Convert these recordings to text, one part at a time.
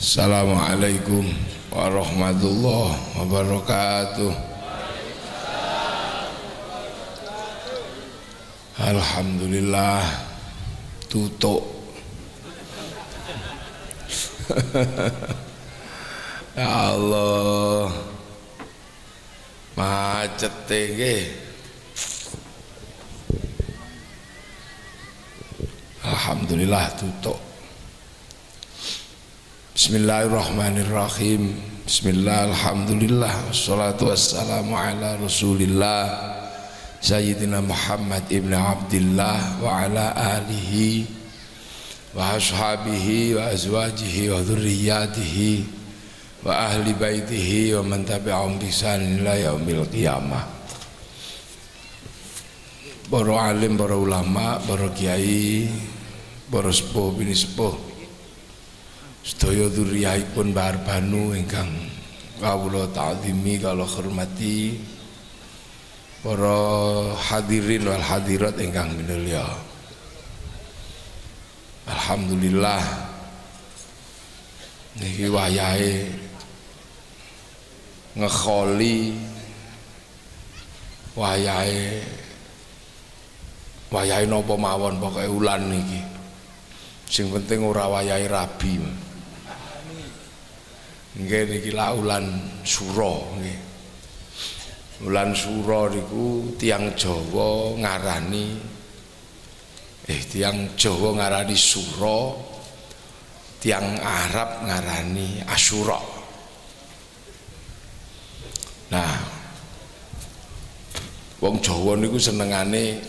Assalamualaikum warahmatullahi wabarakatuh. Alhamdulillah tutup. Ya Allah macet nggih Alhamdulillah tutup Bismillahirrahmanirrahim. Bismillah Alhamdulillah Wassalatu wassalamu ala rasulillah Sayyidina Muhammad ibn Abdullah Wa ala alihi Wa ashabihi Wa azwajihi Wa dhurriyatihi Wa ahli baitihi Wa man tabi'ahum yaumil qiyamah. Alim, para ulama, para kiai, para sepuh bini sepuh sedaya dzurriyaipun Bahar Banu ingkang kawula ta'zimi kala hormati para hadirin wal hadirat ingkang minulya Alhamdulillah niki wayahe ngekholi wayahe wayahe napa mawon pokoke ulan niki. Sing penting ora wayahe rabi nggih niki la ulan sura nggih. Ulan sura niku tiang Jawa ngarani eh tiang Jawa ngarani sura tiang Arab ngarani asyura. Nah wong Jawa niku senengane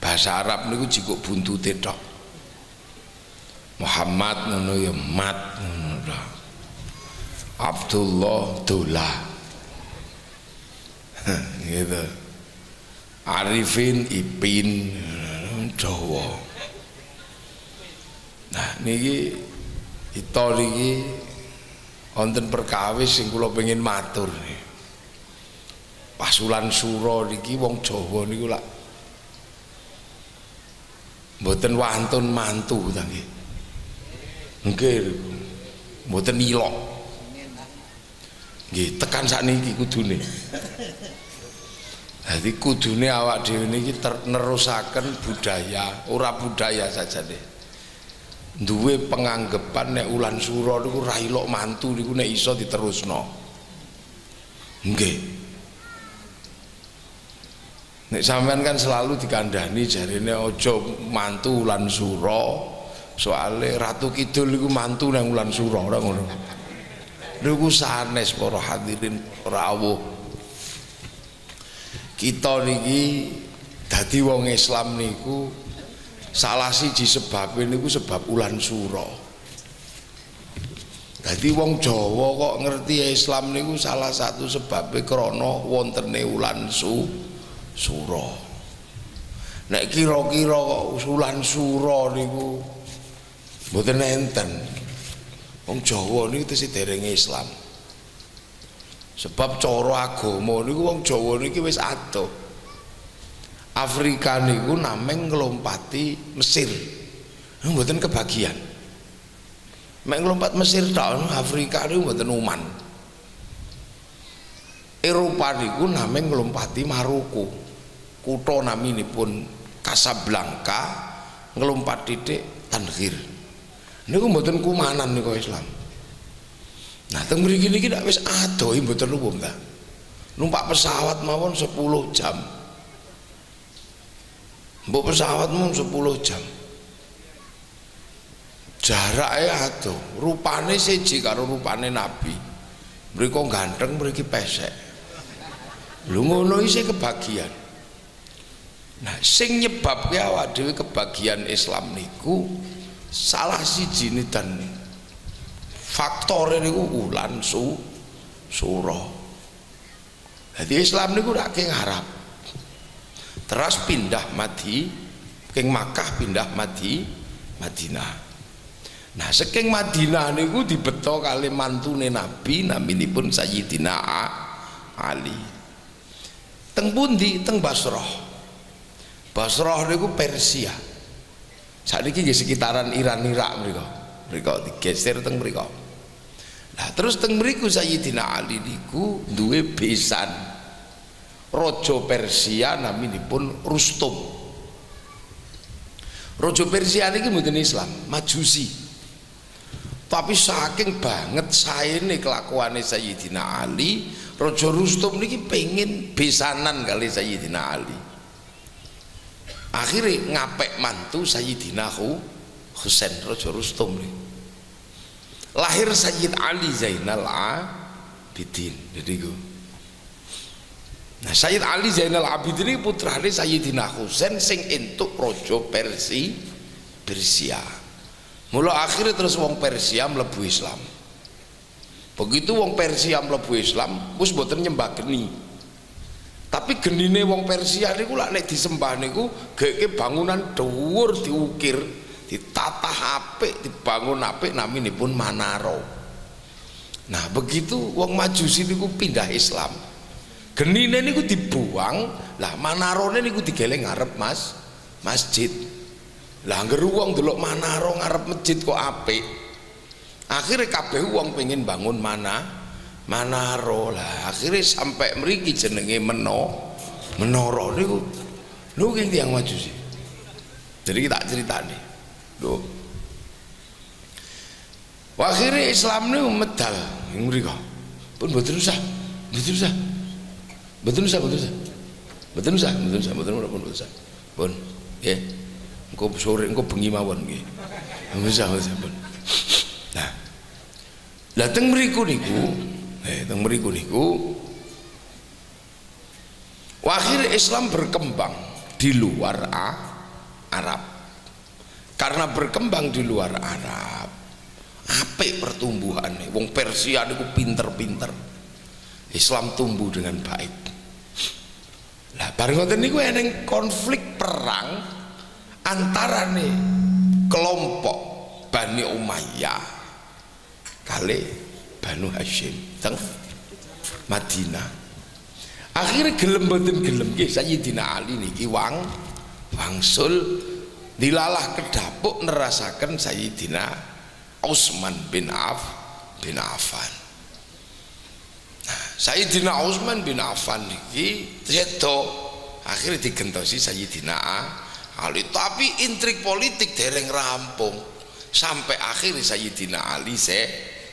bahasa Arab niku jikuk buntute tok. Muhammad ngono ya mat ngono Abdullah Dola gitu. Arifin Ipin Jawa. Nah niki kita niki wonten perkawis sing kula pengin matur. Pasulan sura niki wong Jawa niku lak mboten wantun mantu ta nggih. Nggih mboten ilok nggih tekan sakniki kudune Jadi kudune awak dhewe niki nerusaken budaya, ora budaya saja deh. Duwe penganggepan nek ulan sura niku ra ilok mantu niku nek iso diterusno. Nggih. Nek sampean kan selalu dikandani jarine aja mantu ulan sura, soale Ratu Kidul niku mantu nang ulan sura ora ngono. Niku sanes para hadirin rawuh kita niki dadi wong Islam niku salah siji sebab niku sebab ulan sura. Dadi wong Jawa kok ngerti Islam niku salah satu sebabnya krana wontene ulan su sura. Nek kira-kira kok ulan sura niku mboten enten. Wong Jawa niku tesih dereng Islam. Sebab cara agama niku wong Jawa niki wis adoh. Afrika niku nameng nglompati Mesir. Mboten kebagian. Mek nglompat Mesir tok Afrika niku mboten uman. Eropa niku nameng nglompati Maroko. Kutha naminipun Casablanca ngelompat titik Tanghir niku mboten kumanan niku Islam Nah, teng mriki niki nek wis adoh mboten umum ta. Numpak pesawat mawon 10 jam. Mbok pesawat mung 10 jam. Jarake adoh, rupane siji karo rupane Nabi. Mriko ganteng, mriki pesek. Lho ngono isih kebagian. Nah, sing nyebabke awak dhewe kebagian Islam niku salah siji dan faktor niku ulan su sura jadi Islam niku rak king Arab. Terus pindah Madi king Makkah pindah Madi Madinah. Nah saking Madinah niku dibeto kali mantune Nabi naminipun Sayyidina Ali. Teng pundi? Teng Basrah. Basrah niku Persia saat ini sekitaran Iran Irak mereka mereka digeser teng mereka Nah, terus teng mriku Sayyidina Ali niku duwe besan. Raja Persia naminipun Rustum. Raja Persia niki mboten Islam, Majusi. Tapi saking banget saene kelakuane Sayyidina Ali, Raja Rustum niki pengen besanan kali Sayyidina Ali. Akhirnya ngapek mantu Sayyidina Husain Raja Rustum nih. Lahir Sayyid Ali Zainal Abidin. Jadi gue nah Sayyid Ali Zainal Abidin ini Sayyidina Husain sing entuk rojo Persi Persia. Mula akhirnya terus wong Persia melebu Islam. Begitu wong Persia melebu Islam wis mboten nyembah geni tapi genine wong Persia niku lak nek disembah niku geke bangunan dhuwur diukir ditata apik dibangun apik pun manaro nah begitu wong majusi niku pindah Islam. Genine niku dibuang lah manarone niku digeleng ngarep mas masjid. Lah angger wong delok manaro ngarep masjid kok apik. Akhirnya kabeh wong pengen bangun mana manaro lah. Akhirnya sampai meriki jenenge meno. Menoro niku. Niku yang majusi jadi kita cerita nih Loh. Akhirnya Islam ini medal. Yang mereka pun betul usah, betul usah, betul usah, betul usah, betul usah, betul usah, betul usah, betul usah, pun, ya, engkau sore engkau bengi mawon, ya, betul usah, pun. Nah, datang meriku niku, eh, datang meriku niku, akhirnya Islam berkembang di luar Arab. Karena berkembang di luar Arab apik pertumbuhannya. Wong Persia itu pinter-pinter. Islam tumbuh dengan baik. Lah bareng ngoten niku eneng konflik perang antara nih kelompok Bani Umayyah kali Banu Hashim teng Madinah. Akhirnya gelem boten gelem. Nggih Sayyidina Ali niki wang wangsul dilalah kedapuk nerasakan Sayyidina Utsman bin Af bin Affan. Nah, Sayyidina Utsman bin Affan ini sedo. Akhirnya digentosi Sayyidina Ali. Tapi intrik politik dereng rampung. Sampai akhirnya Sayyidina Ali se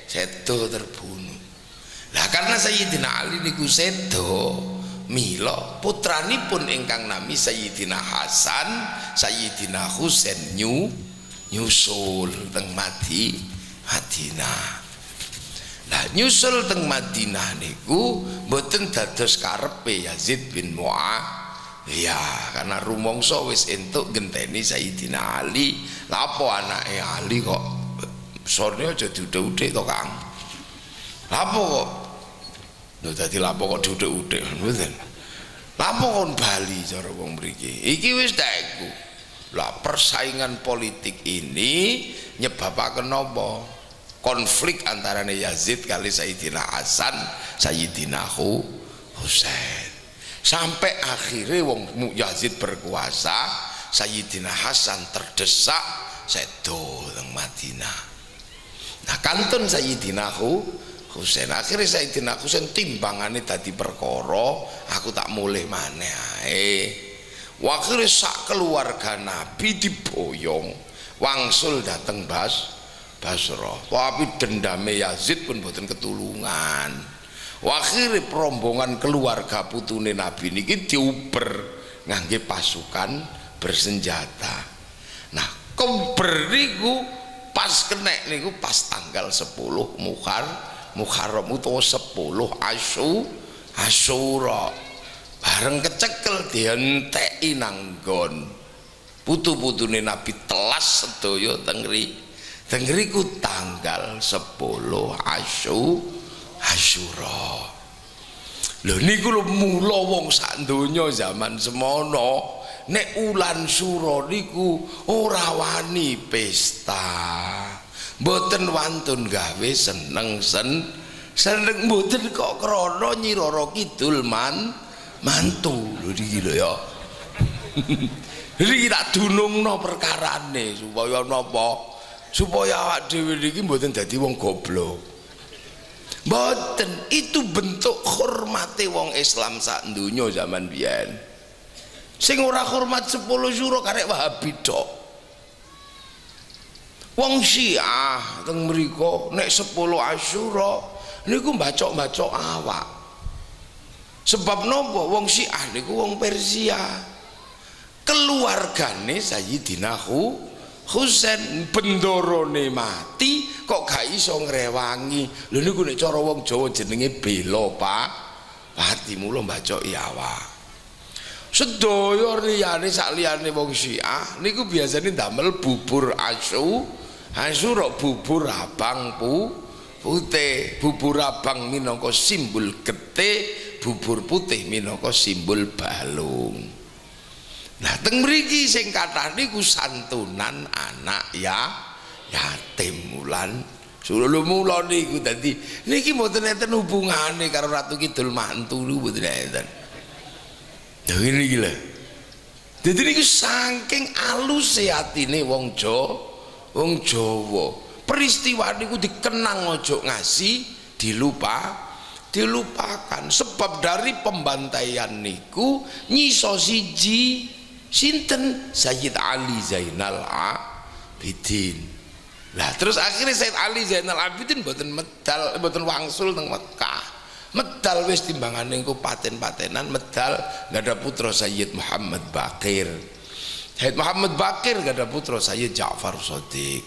sedo terbunuh lah karena Sayyidina Ali niku sedo Milo putranipun ingkang nami Sayyidina Hasan Sayyidina Husain nyu nyusul teng Madi Madinah Nah nyusul teng Madinah niku mboten dados karepe Yazid bin Ya karena rumangsa wis entuk genteni Sayyidina Ali. Lah apa anake Ali kok sore aja diudhe-udhe to Kang. Lah apa kok Lho dadi lapo kok duduk-uduk mboten. Lapo kon Bali cara wong mriki. Iki wis teku. Lah persaingan politik ini nyebabaken napa? Konflik antara Yazid kali Sayyidina Hasan, Sayyidina Husain. Sampai akhirnya wong Yazid berkuasa, Sayyidina Hasan terdesak sedo teng Madinah. Nah kantun Sayyidina Husain akhirnya Sayyidina Husain timbangannya tadi perkara aku tak mulai mana ae. Akhirnya sak keluarga Nabi diboyong. Wangsul dateng Bas Basro tapi dendame Yazid pun buatan ketulungan. Akhirnya perombongan keluarga putune Nabi ini diuber ngangge pasukan bersenjata. Nah kemberiku pas kenek niku pas tanggal 10 Muharram Muharram utawa 10 Asu Asyura. Bareng kecekel dienteki nang nggon. Putu-putune Nabi telas sedaya tengri. Tengri ku tanggal 10 Asu Asyura. Lho niku lho mula wong sak donya zaman semono. Nek ulan sura niku ora wani pesta mboten wantun gawe seneng sen. Seneng mboten kok krana Nyi Roro Kidul man mantu. Lho iki lho ya. Iki tak dunungno perkarane supaya napa? Supaya awak dhewe iki mboten dadi wong goblok. Boten itu bentuk hormati wong Islam sak dunia zaman biyen. Sing ora hormat 10 syuro karek Wahabi tok. Wong Syiah teng mriku nek 10 Asyura niku mbacok-mbacok awak. Sebab nopo? Wong Syiah niku wong Persia. Keluargane Sayyidina Husain bendorone mati kok gak iso ngrewangi. Lho niku nek cara wong Jawa jenenge bela Pak. Pati mula mbacoki awak sedaya liyane sak liyane wong Syiah niku biasane damel bubur asu asu rok bubur abang pu putih bubur abang minangka simbol gete bubur putih minangka simbol balung Nah, teng mriki sing kathah niku santunan anak ya yatim mulan Sulu mula niku dadi niki mboten enten hubungane karo Ratu Kidul mantu mboten enten. Lha ngene iki lho. Dadi niku saking alus atine wong Jawa, wong Jawa. Peristiwa niku dikenang ojo ngasih dilupa dilupakan. Sebab dari pembantaian niku nyiso siji sinten? Sayyid Ali Zainal Abidin. Lah terus akhirnya Sayyid Ali Zainal Abidin buatan medal buatan wangsul teng Mekah medal wis timbangan ku paten-patenan medal gak ada putra Sayyid Muhammad Bakir Sayyid Muhammad Bakir gak ada putra Sayyid Ja'far Sodik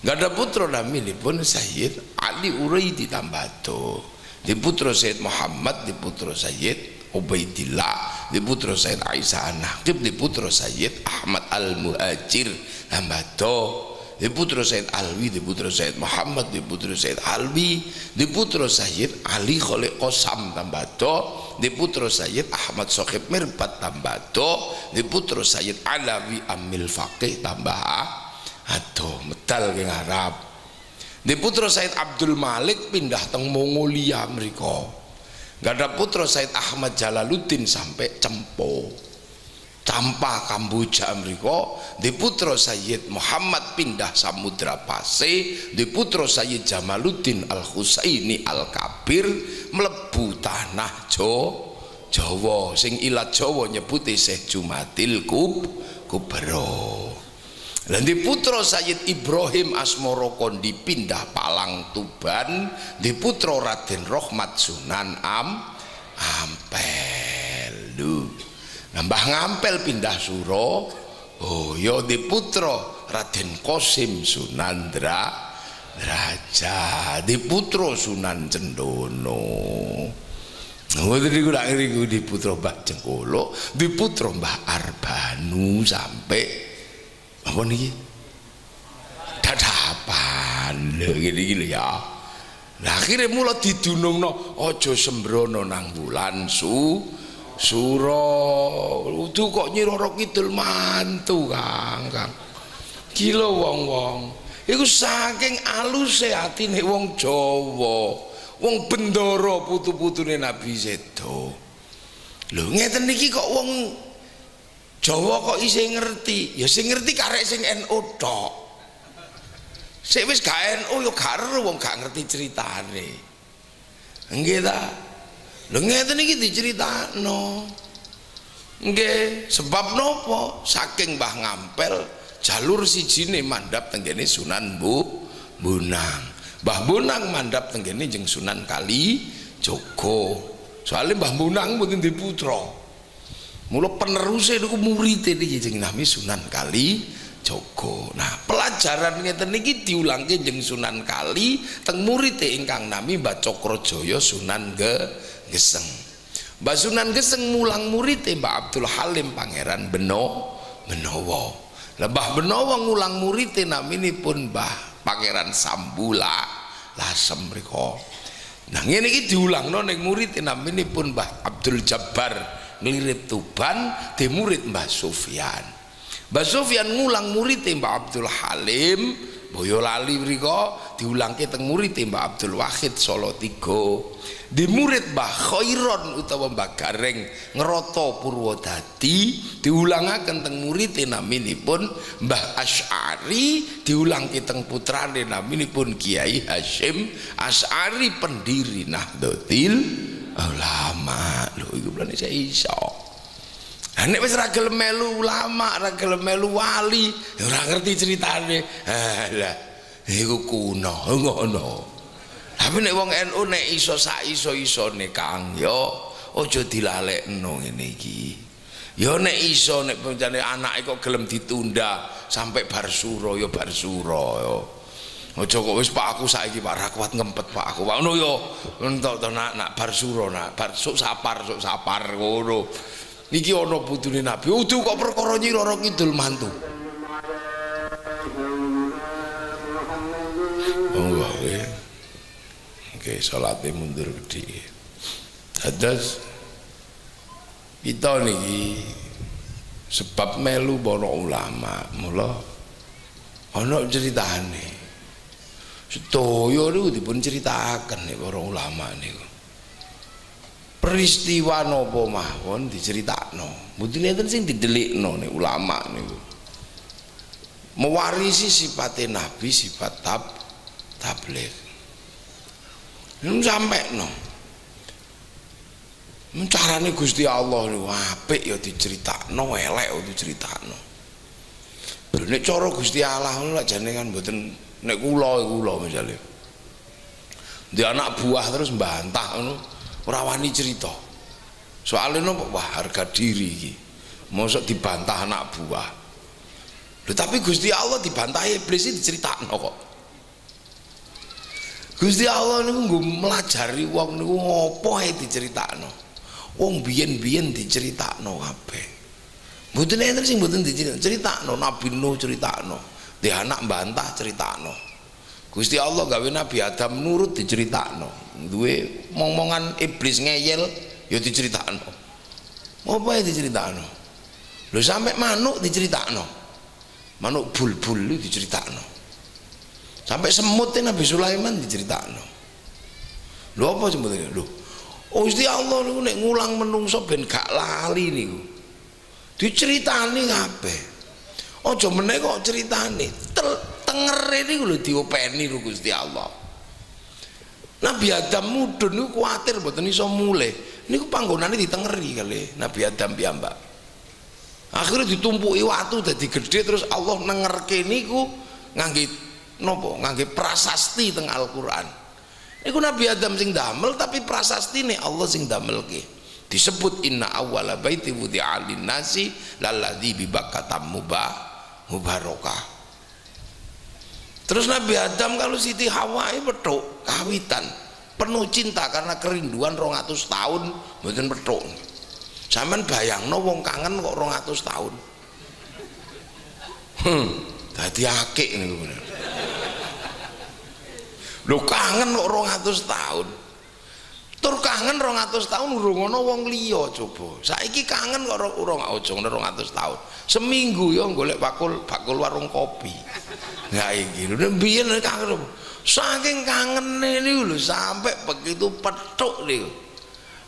gak ada putra namanya pun Sayyid Ali Uraidi Tambato di putra Sayyid Muhammad di putra Sayyid Ubaidillah di putra Sayyid Aisyah Naqib di putra Sayyid Ahmad Al-Muhajir Hambato di Sayyid Alwi di Sayyid Muhammad di Sayyid Alwi di putra Sayyid Ali Khalid Qasam Tambato di putra Sayyid Ahmad Sokhib Mirbat Tambato di putra Sayyid Alawi Amil Faqih tambah. Aduh medal ke Arab di putra Sayyid Abdul Malik pindah teng Mongolia mereka. Gak ada putra Said Ahmad Jalaluddin sampai Cempo Campa Kamboja Amerika. Di putra Sayyid Muhammad pindah Samudra Pase. Di putra Sayyid Jamaluddin Al Husaini Al Kabir melebu tanah Jo Jawa. Sing ilat Jawa nyebuti Syekh Jumatil Kub Kubro dan di putra Sayyid Ibrahim Asmoro dipindah Palang Tuban. Di putra Raden Rohmat Sunan Am Ampel. Lu nambah ngampel pindah Suro oh yo di putra Raden Kosim Sunandra Raja di putra Sunan Cendono Oh, tadi gue nak di putra Mbah Cengkolo, di putra Mbah Arbanu sampai. Apa niki? Dadapan. Lho gini-gini ya. Nah akhirnya mulai didunungno ojo sembrono nang bulan su suro itu kok nyiroro kidul mantu kang kang. Gila wong wong itu saking alus hatine wong Jawa. Wong bendoro putu-putune Nabi Zedo lho ngeten niki kok wong Jawa kok isih ngerti? Ya sing ngerti karek sing NU tok. Sik wis gak NU yo gak wong gak ngerti ceritane nggih ta ngeten iki diceritakno. Nggih sebab nopo? Saking Mbah Ngampel jalur sijine mandap tenggene Sunan Bu Bunang Mbah Bunang mandap tenggene jeng Sunan Kali Joko soalnya Mbah Bunang mboten diputra Mula penerusnya itu murid ini jeng nami Sunan Kali Joko. Nah, pelajaran ngeten niki diulangke jeng Sunan Kali teng murid ingkang nami Mbak Cokrojoyo Sunan Ge Geseng. Mbak Sunan Geseng mulang murid Mbak Abdul Halim Pangeran Beno Benowo. Lebah Benowo ngulang murid namini pun Mbah Pangeran Sambula lasem mriko. Nah, ngene iki diulangno ning murid namini pun Mbah Abdul Jabbar ngelirip Tuban di murid Mbah Sufyan Mbah Sufyan ngulang murid Mbah Abdul Halim. Boyolali mriko diulangke teng murid Mbah Abdul Wahid Solo 3 di murid Mbah Khairon utawa Mbah Gareng Ngeroto Purwodadi diulangaken teng murid naminipun Mbah Asy'ari diulangke teng putrane naminipun Kiai Hashim Asy'ari pendiri Nahdlatul Ulama. Lho iku saya iso Lah nek wis ra gelem melu ulama, ra gelem melu wali, ora ngerti ceritane. Lah iku kuno, ngono. Tapi nek wong NU nek iso sak iso-isone Kang, yo aja dilalekno ngene iki. Ya nek iso nek pancene anake kok gelem ditunda sampai bar suro ya bar suro yo. Aja kok wis Pak aku saiki Pak ra kuat ngempet Pak aku. Ngono yo. Entuk to nak nak bar suro nak bar sok sapar sok sapar ngono. Niki ana putune Nabi. Udu kok perkara Nyi Roro Kidul mantu. Monggo nggih. Oke, salate mundur gede. Dados kita niki sebab melu para ulama, mula ana ceritane. Sedaya niku dipun critakaken para ulama niku peristiwa napa mawon diceritakno mboten enten sing didelikno nek ulama niku mewarisi sifatnya nabi sifat tab tabligh Nun sampai no. Carane Gusti Allah niku apik ya diceritakno, elek ya diceritakno. Nek cara Gusti Allah ngono lak jenengan mboten nek kula kula misale. Di anak buah terus mbantah ngono ora wani cerita. Soalnya nopo wah harga diri iki. Mosok dibantah anak buah. Loh, tapi Gusti Allah dibantah iblis itu diceritakno kok. Gusti Allah niku nggo melajari wong niku ngopo ae diceritakno wong biyen-biyen diceritakno kabeh. Mboten enten sing mboten diceritakno ceritakno Nabi Nuh ceritakno di anak bantah ceritakno Gusti Allah gawe Nabi Adam nurut diceritakno. Duwe momongan iblis ngeyel ya diceritakno. Apa ya diceritakno? Lho sampai manuk diceritakno. Manuk bulbul itu diceritakno. Sampai semutnya Nabi Sulaiman diceritakno. Lho apa sebetulnya lho oh Gusti Allah niku nek ngulang menungso ben gak lali niku. Diceritani kabeh. Aja meneh kok ceritane tengere niku lho diopeni lho Gusti Allah Nabi Adam mudun niku kuwatir mboten iso mulih. Niku panggonane ditengeri kali Nabi Adam piyambak. Akhirnya ditumpuki watu dadi gede terus Allah nengerke niku ngangge nopo? Ngangge prasasti teng Al-Qur'an. Niku Nabi Adam sing damel tapi prasasti nih Allah sing damelke. Disebut inna awwala baiti wudi'a lin-nasi lalladzi bi Bakkatam mubah mubarakah. Terus Nabi Adam kalau Siti Hawa itu petuk kawitan penuh cinta karena kerinduan 200 tahun mboten petuk. Zaman bayang no wong kangen kok 200 tahun. Hmm, dadi akik bener. Lho kangen kok 200 tahun. Tur kangen 200 tahun urung ana wong liya coba. Saiki kangen kok urung aja 200 tahun. Seminggu ya golek bakul bakul warung kopi. Ya iki lho biyen kangen. Saking kangene niku lho sampai begitu petuk niku.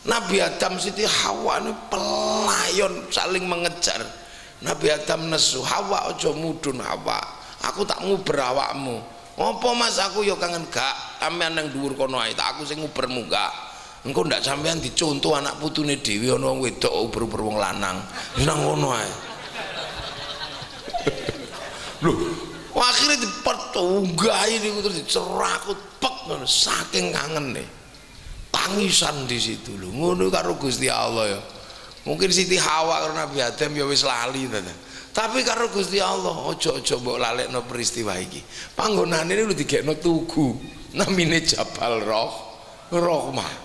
Nabi Adam Siti Hawa ini pelayon saling mengejar. Nabi Adam nesu Hawa aja mudun Hawa. Aku tak nguber awakmu. Apa Mas aku ya kangen gak sampean nang dhuwur kono ae tak aku sing ngubermu gak engko ndak sampean dicontoh anak putune dhewe ana wong wedok uber-uber wong lanang. Nang ngono ae. Lho. Akhirnya dipertunggahi niku terus dicerakut pek ngono. Saking kangene tangisan di situ lho. Ngono karo Gusti Allah ya. Mungkin Siti Hawa karo Nabi Adam ya wis lali tadi tapi karo Gusti Allah ojo-ojo mbok lalekno peristiwa iki. Panggonane niku digekno tugu namine Jabal Roh Rohmah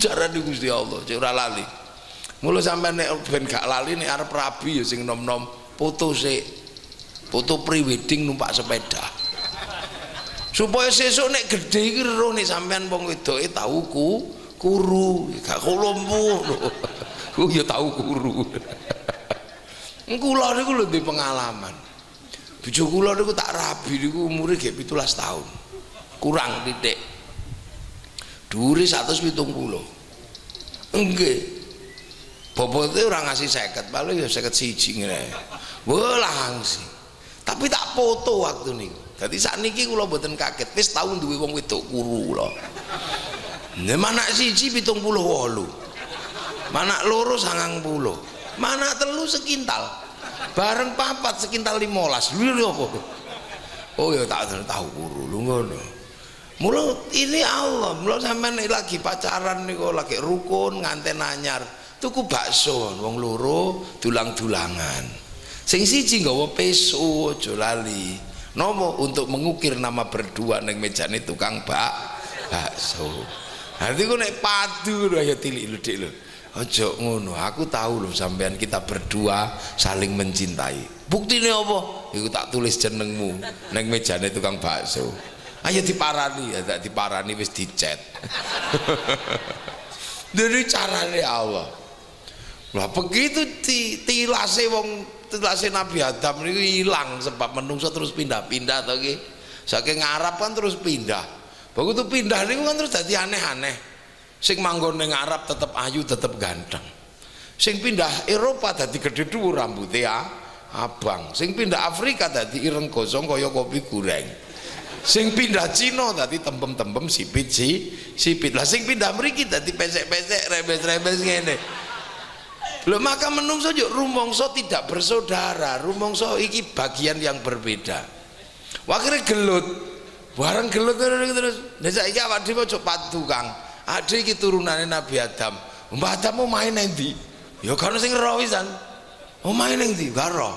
cara di Gusti Allah cek ora lali. Mula sampai nek ben gak lali nek arep rabi ya sing nom-nom foto sik. Foto prewedding numpak sepeda. Supaya sesuk nek gede iki ro nek sampean wong wedoke tau ku kuru. Gak kolombo ku ya tau kuru. Kula niku lho di pengalaman. Bojo kula niku tak rabi niku umure nggih 17 tahun. Kurang titik dhuwure 170 nggih. Bobote ora ngasih 50 paling ya 51 ngene wah langsung tapi tak foto waktu niku. Dadi sakniki kula mboten kaget. Wis tau duwe wong wedok kuru kula. Nek manak siji 78 manak loro 90 manak telu sekintal. Bareng papat sekintal 15 lho apa? Oh ya tak tahu kuru. Lu ngono Mula ini Allah, mula sampean lagi pacaran niku lagi rukun nganten anyar, tuku bakso wong loro dulang-dulangan. Sing siji nggawa peso aja lali. Nomo untuk mengukir nama berdua ning mejane tukang bak bakso. Nanti ku nek padu lho ya tilik lho Dik ngono, aku tahu loh sampean kita berdua saling mencintai. Buktine apa? Iku tak tulis jenengmu ning mejane tukang bakso ayo diparani. Ya tak diparani wis dicet dari carane Allah. Lah begitu tilase wong tilase Nabi Adam niku hilang sebab menungso terus pindah-pindah to iki. Saking Arab kan terus pindah. Begitu pindah niku kan terus dadi aneh-aneh. Sing manggon ning Arab tetep ayu tetep ganteng. Sing pindah Eropa dadi gede dhuwur rambutnya ya abang. Sing pindah Afrika dadi ireng gosong kaya kopi goreng sing pindah Cina tadi tempem-tempem sipit si sipit. Lah sing pindah mriki tadi pesek-pesek rebes-rebes ngene. Lho maka menungso yo rumongso tidak bersaudara. Rumongso iki bagian yang berbeda. Wakire gelut. Bareng gelut terus nek saiki awak dhewe aja padu Kang. Ade iki turunane Nabi Adam. Mbah Adam mau main endi ya kan sing ro wisan mau main endi garo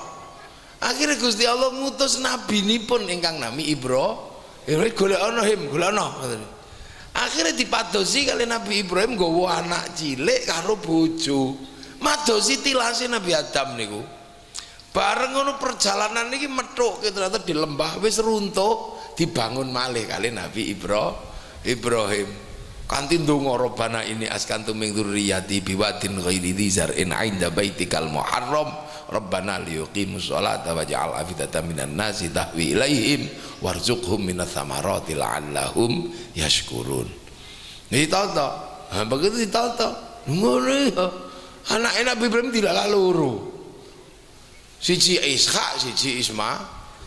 akhirnya Gusti Allah ngutus nabi ini pun ingkang nami Ibro Ibrahim golek ana him, golek ana. Akhirnya dipadosi kali Nabi Ibrahim nggawa anak cilik karo bojo. Madosi tilase Nabi Adam niku. Bareng ngono perjalanan niki metuk ternyata di lembah wis runtuh dibangun malih kali Nabi Ibrahim. Ibrahim kanthi ndonga robana ini askantu min dzurriyyati biwadin ghairi dzar'in 'inda baitikal muharram Rabbana liyuqimus sholata waj'al afidatan minan nasi tahwi ilaihim warzuqhum minas samarati la'allahum yashkurun. Ditata. Nah, begitu ditata. Ngono ya. Anak Nabi Ibrahim tidak lalu Siji Ishak, siji Isma,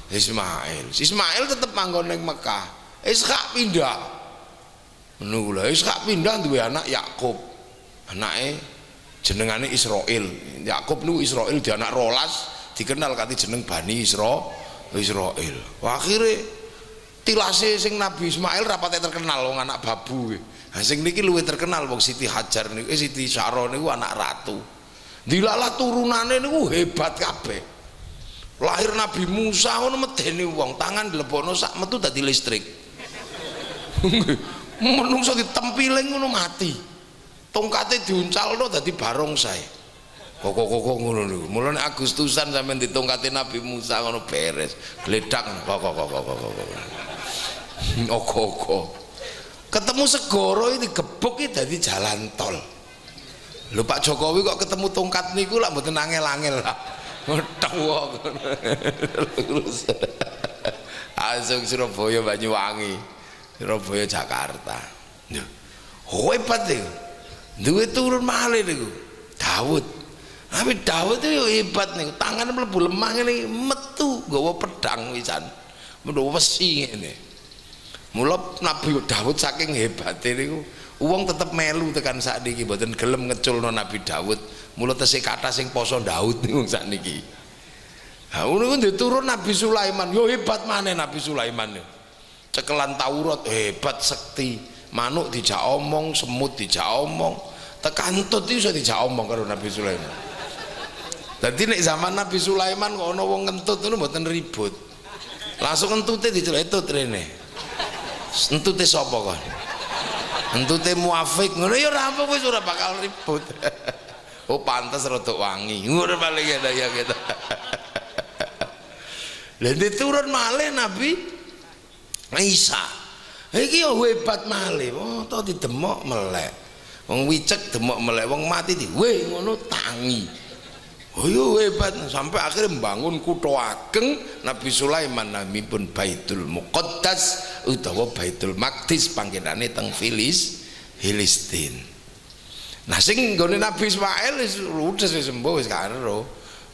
Ismail. Ismail tetap manggon ning Mekah. Ishak pindah. Menunggu lah. Ishak pindah duwe anak Yakub. Anake jenengane Israel Yakub niku Israel di anak rolas dikenal kati jeneng Bani Isra Israel akhirnya tilase sing Nabi Ismail rapatnya terkenal wong anak babu nah, sing niki luwih terkenal wong Siti Hajar niku eh, Siti Syara niku anak ratu. Dilalah turunane niku hebat kabeh. Lahir Nabi Musa ngono medeni wong tangan dilebono sak metu dadi listrik. Menungso ditempiling ngono mati tongkate diuncalno dadi barongsai kok-kok ngono niku mulane Agustusan sampean ditongkate Nabi Musa ngono beres. Gledak kok-kok ogo-ogo. Ketemu segoro ini gebuk ini dadi jalan tol. Lho Pak Jokowi kok ketemu tongkat niku lah mboten angel-angel. Lah ngetawa langsung Surabaya Banyuwangi. Surabaya Jakarta. Hebat deh duwe turun malih niku. Daud tapi Daud itu hebat nih tangan mlebu lemah ini metu gawa pedang wisan mlebu wesi ngene. Mula Nabi Daud saking hebatnya niku uang tetep melu tekan saat niki mboten gelem ngeculno Nabi Daud mula tesih kata sing poso Daud niku saat niki Nah, ini turun Nabi Sulaiman, yo hebat mana Nabi Sulaiman. Cekelan Taurat hebat sekti manuk dijak omong semut dijak omong. Tekantut itu sudah omong karo Nabi Sulaiman. Jadi nek zaman Nabi Sulaiman kok ana wong ngentut itu mboten ribut. Langsung ngentute diceletut rene. Entute sapa kon? Entute muafik. Ngono ya ora apa wis ora bakal ribut. Oh pantas rada wangi. Ngono paling ada ya gitu lha turun malih Nabi Isa iki yo hebat malih oh to didemok melek wong wicek demok melek wong mati di we ngono tangi Oh iya hebat sampai akhirnya membangun kutha ageng Nabi Sulaiman pun Baitul Muqaddas utawa Baitul Maqdis panggenane teng Filis Filistin. Nah sing nggone Nabi Ismail wis ludes wis sembuh wis karo.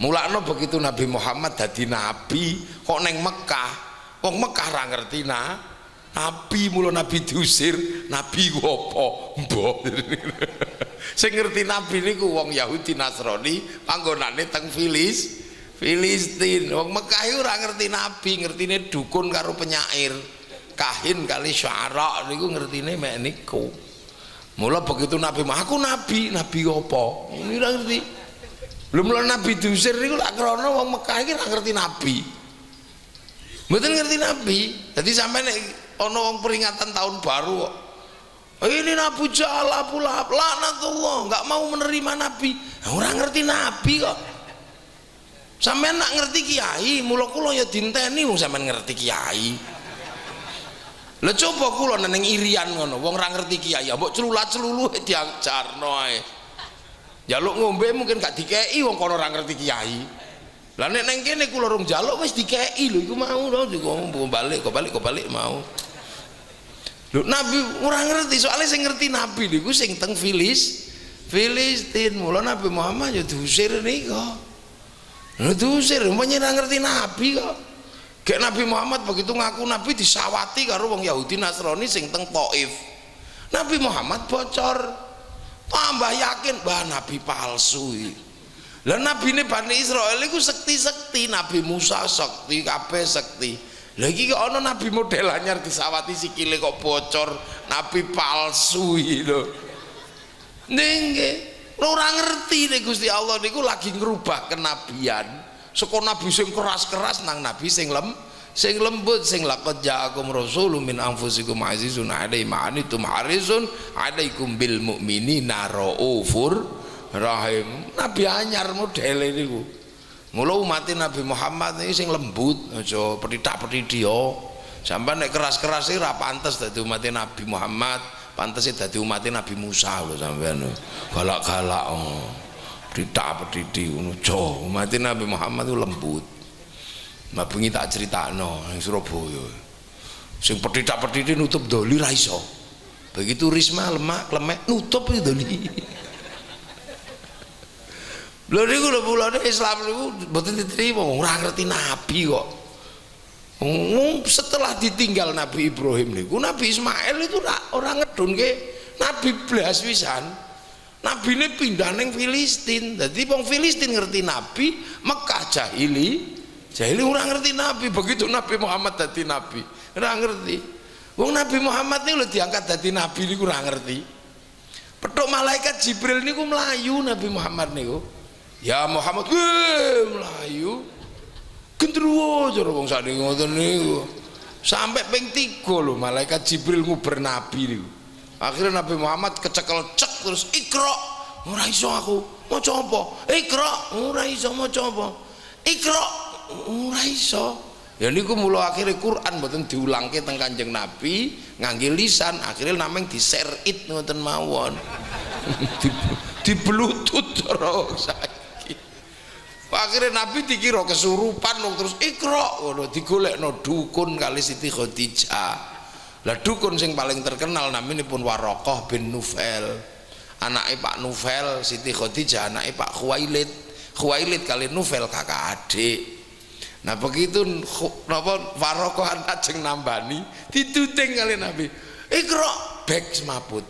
Mulakno begitu Nabi Muhammad dadi nabi kok neng Mekah. Wong Mekah ra ngerti nah. Nabi mula Nabi diusir, Nabi apa? Mbok. sing ngerti nabi niku wong Yahudi Nasrani panggonane teng Filis Filistin. Wong Mekah ora ngerti nabi ngertine dukun karo penyair. Kahin kali syara niku ngertine mek niku. Mula begitu nabi aku nabi nabi apa? Ini ora ngerti. Belum mula nabi diusir niku lak krana wong Mekah iki ora ngerti nabi. Mboten ngerti nabi. Jadi sampai nek ana wong peringatan tahun baru kok. Ini Nabi Jahal Abu Lahab laknatullah. Nggak mau menerima Nabi. Orang ngerti Nabi kok. Sampai nak ngerti kiai mula kula ya dinteni wong sampean ngerti kiai. Lah coba kula neneng irian ngono wong ora ngerti kiai. Mbok celulat-celulu diajarno ae. Jaluk ngombe mungkin gak dikei wong kono ora ngerti kiai. Lah nek neng kene kula rong jaluk wis dikei lho iku mau lho balik kok balik kok balik mau Nabi ora ngerti soalnya saya ngerti Nabi niku sing teng Filis Filistin mula Nabi Muhammad ya diusir nika. Lho diusir umpamanya ora ngerti Nabi kok. Kayak Nabi Muhammad begitu ngaku Nabi disawati karo wong Yahudi Nasrani sing teng Taif. Nabi Muhammad bocor. Tambah yakin bah Nabi palsu Lah Nabi ini Bani Israel itu sekti-sekti Nabi Musa sekti kabeh sekti lagi kok ono nabi model anyar disawati sikile kok bocor nabi palsu lho. Nengge ora ngerti nih Gusti Allah niku lagi ngerubah kenabian. Saka nabi sing keras-keras nang nabi sing lem sing lembut sing laqad ja'akum rasulun min anfusikum azizun alaihi ma anitum harisun alaikum bil mu'minina raufur rahim. Nabi anyar model niku Mula umat Nabi Muhammad ini sing lembut, aja petithak-petithi yo. Sampai nek keras-keras iki ora pantes dadi umat Nabi Muhammad, pantes dadi umat Nabi Musa lho sampean. Galak-galak oh. Petithak-petithi ngono jo. Umat Nabi Muhammad itu lembut. Mbak bengi tak critakno ning Surabaya. Sing petithak-petithi nutup doli ra iso. Begitu risma lemak klemek nutup doli. Lho niku lho mulane Islam niku mboten diterima ora ngerti nabi kok. setelah ditinggal Nabi Ibrahim niku Nabi Ismail itu orang ngedunke Nabi blas wisan. Nabi ini pindah neng Filistin. Jadi wong Filistin ngerti Nabi, Mekah jahili. Jahili orang ngerti Nabi. Begitu Nabi Muhammad jadi Nabi, ora ngerti. Wong Nabi Muhammad ini udah diangkat jadi Nabi niku ora ngerti. Petuk malaikat Jibril niku melayu Nabi Muhammad niku ya Muhammad weh melayu gendruwo cara wong sakniki ngoten niku. Sampai ping 3 lho malaikat Jibril nguber nabi niku. Akhirnya Nabi Muhammad kecekel cek terus ikra ora iso aku. Maca apa? Ikra ora iso maca apa? Ikra ora iso. Ya niku mula akhirnya Quran mboten diulangke teng Kanjeng Nabi ngangge lisan. Akhirnya nameng diserit ngoten mawon. Di, di bluetooth saya akhirnya Nabi dikira kesurupan loh terus ikro. Ngono digolekno dukun kali Siti Khadijah. Lah dukun sing paling terkenal namanya pun Warokoh bin Nufel anaknya Pak Nufel Siti Khadijah anaknya Pak Khuwailid. Khuwailid kali Nufel kakak adik. Nah begitu napa Warokoh anak jeng nambani dituting kali Nabi. Ikro bek semaput.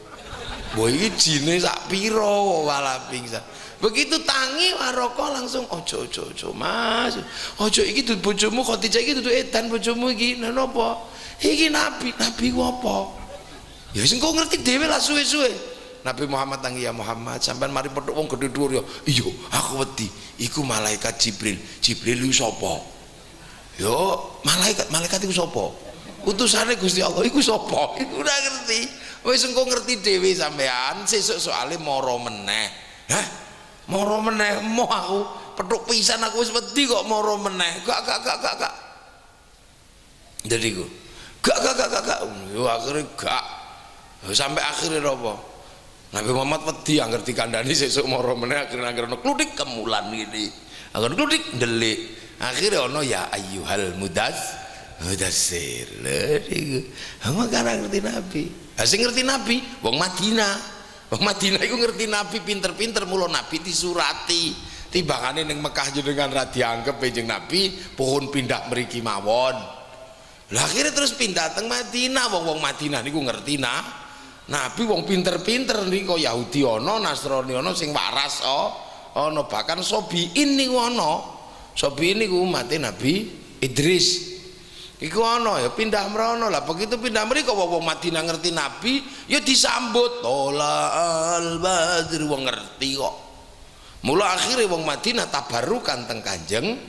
Boy ini jine sak piro wala pingsan begitu tangi waroko langsung ojo ojo ojo mas. Ojo iki tuh bojomu Khadijah iki tuh edan bojomu iki? Napa iki nabi nabi apa? Ya sing kok ngerti dhewe lah suwe-suwe. Nabi Muhammad tangi ya Muhammad sampean mari petuk wong gedhe dhuwur ya. Iya aku wedi. Iku malaikat Jibril. Jibril iku sapa? Yo malaikat malaikat iku sapa? Utusane Gusti Allah iku sapa? Iku udah ngerti. Wis engko ngerti dhewe sampean sesuk soalé moro meneh. Hah moro meneh mau aku. Petuk pisan aku wedi kok moro meneh. Gak gak gak gak gak. Jadi ku gak gak gak gak gak. Akhirnya gak. Sampai akhirnya apa. Nabi Muhammad wedi angger dikandani sesuk moro meneh akhirnya angger kludik kemulan gini aku kludik ndelik. Akhirnya ono ya ayyuhal mudas mudassir. Lho niku makara ngerti nabi. Ha sing ngerti nabi wong Madinah Madinah iku ngerti nabi pinter-pinter mulo nabi disurati. Timbangane ning Mekah jenengan ra dianggep jeneng nabi pohon pindah mriki mawon. Lah akhirnya terus pindah teng Madinah. Wong-wong Madinah niku ngerti nah Nabi wong pinter-pinter niku Yahudi ana, Nasrani ana sing waras ana. Bahkan Sobiin niku ana. Sobiin niku mati Nabi Idris. Iku ana ya pindah mrono lah begitu pindah mriko wong Madinah ngerti Nabi ya disambut tola al badr wong ngerti kok. Mula akhirnya wong Madinah tabarukan teng Kanjeng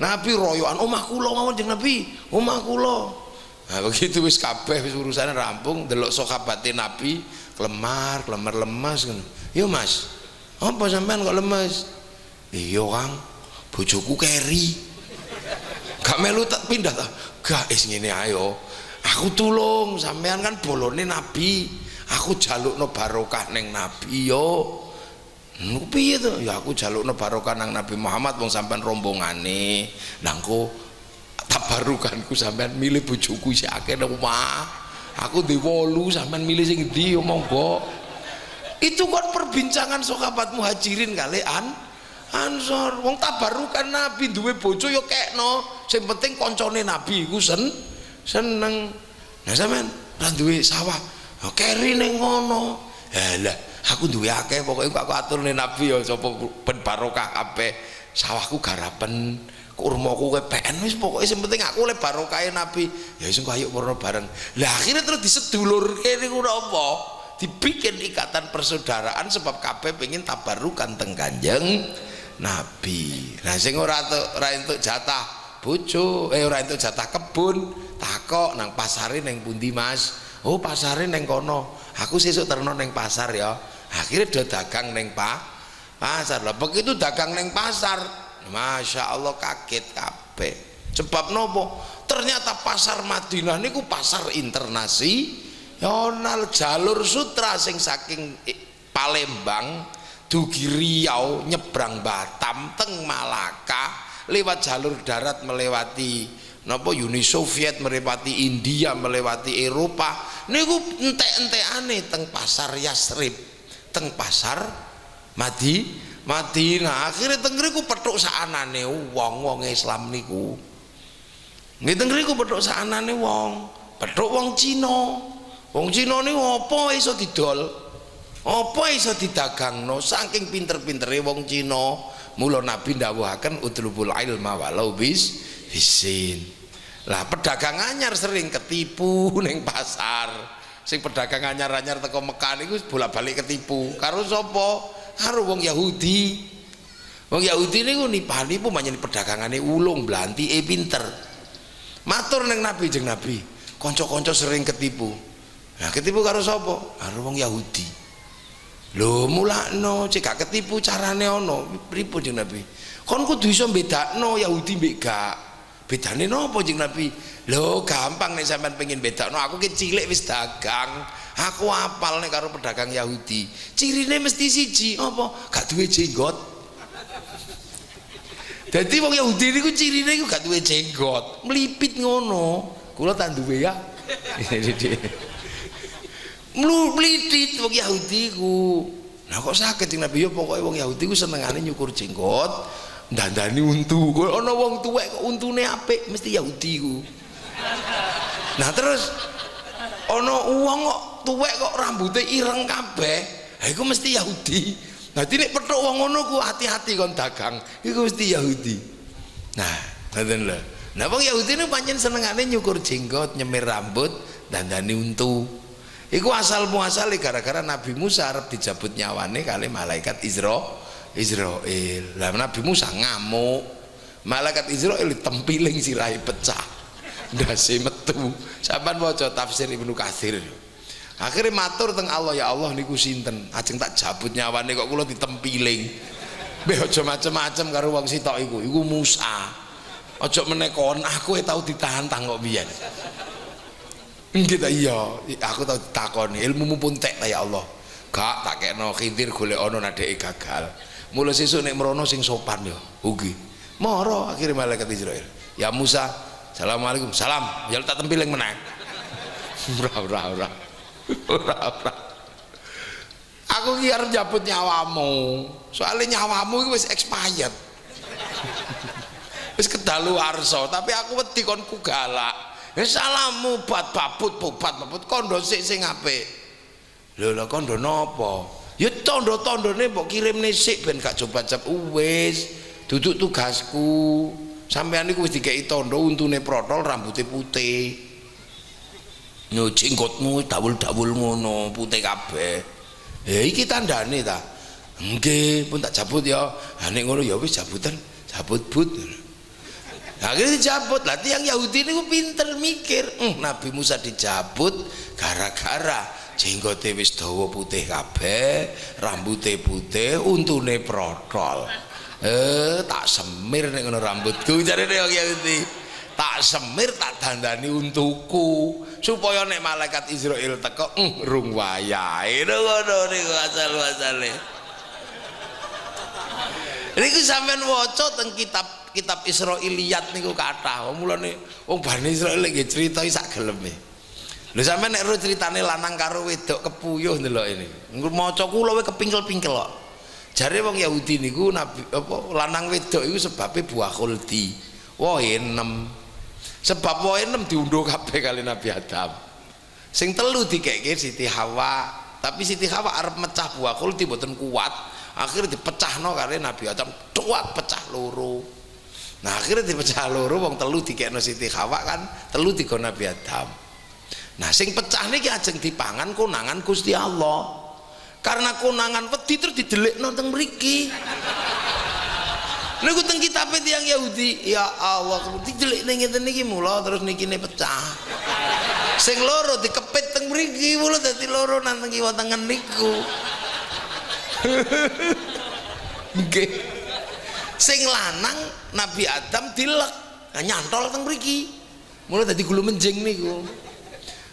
Nabi royoan omah kula mawon jeung Nabi, omah kula. Nah, begitu wis kabeh wis urusane rampung, delok sahabate Nabi lemar, lemar lemas ngono. Yo Mas, apa sampean kok lemas? Iya Kang, bojoku keri. Gak melu tak pindah ta. Gak is ngene ayo. Aku tulung sampean kan bolone Nabi. Aku jalukno barokah neng Nabi yo. Piye to? Ya aku jalukno barokah nang Nabi Muhammad wong sampean rombongane. Nangko tabarukanku sampean milih bojoku sik akeh nang omah aku di wolu sampean milih sing ndi ya monggo itu kan perbincangan sahabat muhajirin kali an ansor wong tabarukan nabi duwe bojo ya kekno sing penting koncone nabi iku sen seneng. Nah sampean ra duwe sawah. Keri ning ngono. Lah aku duwe akeh pokoke aku aturne nabi ya sapa ben barokah kabeh. Sawahku garapen kurmaku kowe PN wis pokoke sing penting aku le barokah Nabi. Ya wis engko ayo purna bareng. Lah akhirnya terus disedulurke niku napa dibikin ikatan persaudaraan sebab kabeh pengen tabarukan teng Kanjeng Nabi. Nah sing ora ora entuk jatah bojo eh ora entuk jatah kebun. Takok nang pasare neng pundi Mas? Oh pasare neng kono. Aku sesuk terno neng pasar ya. Akhirnya dia dagang neng pa pasar. Lah begitu dagang neng pasar Masya Allah kaget kabeh. Sebab nopo? Ternyata pasar Madinah niku pasar internasional jalur sutra sing saking Palembang dugi Riau nyebrang Batam teng Malaka lewat jalur darat melewati nopo Uni Soviet melewati India melewati Eropa. Niku entek-entekane teng pasar Yasrib teng pasar Madi Madinah akhirnya tenggeriku petuk saanane wong wong Islam niku. Nggih tenggeriku petuk saanane wong petuk wong Cina. Wong Cina niku apa iso didol? Apa iso didagangno? Saking pinter-pintere wong Cina mula Nabi ndawuhaken utlubul ilma walau bis bisin. Lah pedagang anyar sering ketipu ning pasar. Sing pedagang anyar-anyar teko Mekah niku bolak-balik ketipu. Karo sapa? Karo wong Yahudi. Wong Yahudi niku nipani pun manjen pedagangane ulung blanti eh pinter. Matur neng Nabi jeng Nabi. Konco-konco sering ketipu. Nah ketipu karo sapa? Karo wong Yahudi lho mulakno cek gak ketipu carane ono. Pripun jeng Nabi. Kon kudu iso bedakno Yahudi mbek gak. Bedane nopo jeng Nabi? Lho gampang nek sampean pengen bedakno aku ki cilik wis dagang. Aku apal nih karo pedagang Yahudi. Cirine mesti siji. Apa? Gak duwe jenggot. Jadi wong Yahudi niku cirine iku gak duwe jenggot. Melipit ngono. Kula tak duwe ya melu melitit wong Yahudi ku. Nah kok sakit Nabi? Ya pokoknya wong Yahudi ku senengane nyukur jenggot dandani untu. Ana wong tuwek kok untune apik mesti Yahudi ku. Nah terus ana uang kok tuwek kok rambutnya ireng kabeh ha iku mesti Yahudi. Dadi nek petuk wong ngono ku hati-hati kon dagang iku mesti Yahudi. Nah ngoten lho. Nah wong Yahudi ini pancen senengane nyukur jenggot nyemir rambut dandani untu iku asal muasal gara-gara Nabi Musa arep dijabut nyawane kali malaikat Isra Israel. Lah Nabi Musa ngamuk. Malaikat Israel tempiling sirahe pecah. Ndase metu. Sampean waca tafsir Ibnu Katsir. Akhirnya matur teng Allah ya Allah niku sinten? Ajeng tak jabut nyawane kok kula ditempiling. Be aja macem-macem karo wong sitok iku. Iku Musa. Aja menekon aku e tau ditahan tang kok biyen kita iya. Aku tau ditakoni. Ilmumu pun tek ya Allah. Gak tak kekno. Khidir golek ana nadeke gagal. Mulai sesuk nek mrono sing sopan ya ugi. Moro akhirnya malaikat Israel. Ya Musa Assalamualaikum. Salam. Ya tak tempiling menang. Ora ora ora. Ora ora. Aku ki arep jabut nyawamu. Soalnya nyawamu itu wis expired. Wis kedaluwarsa tapi aku wedi kon ku galak ya salammu bat babut bobat babut kondo sik sing apik. Lho lho kondo napa ya tondo-tondone mbok kirimne sik ben gak coba jab wis duduk tugasku. Sampean niku wis dikeki tondo untune protol rambutnya putih. Yo jenggotmu dawul-dawul ngono putih kabeh. Ya iki tandane ta. Nggih pun tak cabut ya. Ha nek ngono ya wis jabutan cabut but akhirnya dicabut lah tiang Yahudi ini pinter mikir. Hmm, Nabi Musa dicabut gara-gara jenggote wis dawa putih kabeh rambutnya putih untune protol eh tak semir nek ngono rambutku. Jarene wong Yahudi tak semir tak dandani untukku. Supaya nek malaikat Israel teko mm, rung wayahe. Ngono niku asal-asale niku sampean waca teng kitab kitab Israiliyat niku kathah. Mulane wong Bani Israil nggih crita sak geleme lho sampean nek ro critane lanang karo wedok kepuyuh ndelok ini. Maca kula we kepingkel-pingkel kok. Jare wong Yahudi niku nabi apa lanang wedok iku sebabe buah khuldi. Wohe enem. Sebab wohe enem diunduh kabeh kali Nabi Adam. Sing telu dikeke Siti Hawa tapi Siti Hawa arep mecah buah khuldi mboten kuat akhirnya dipecahno kali Nabi Adam. Tuat pecah loro. Nah akhirnya dipecah loro wong telu dikekno Siti Hawa kan telu tiga Nabi Adam. Nah sing pecah niki ajeng dipangan konangan Gusti Allah. Karena konangan wedi terus didelik nonton mriki. Niku teng kitabe tiyang Yahudi ya Allah didelik ning ngeten niki mula terus niki ne pecah. Sing loro dikepit teng mriki mula dadi loro nang kiwa tengen niku nggih. Sing lanang Nabi Adam dilek. Nyantol teng mriki. Mula dadi gulu menjing niku.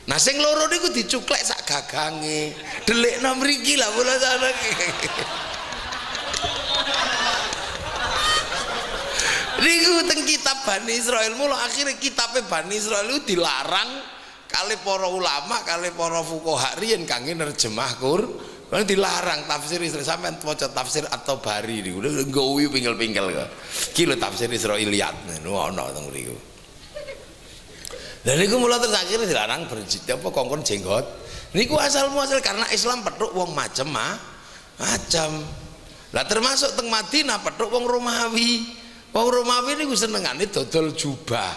Nah sing loro niku dicuklek sak gagange. Delikno mriki lah kula sana Niku teng kitab Bani Israel mula akhirnya kitabnya Bani Israel itu dilarang kali para ulama kali para fuqaha riyen kangge nerjemah Qur Kan dilarang tafsir Israel sampean maca tafsir atau bari niku nggowi pingkel-pingkel kok. Ki lho tafsir Israiliyat niku ana teng mriku. Dan niku mulai terus akhirnya dilarang berjit apa kongkon jenggot. Niku asal muasal karena Islam petuk wong macam mah macam. Lah termasuk teng Madinah petuk wong Romawi. Wong Romawi niku senengane dodol jubah.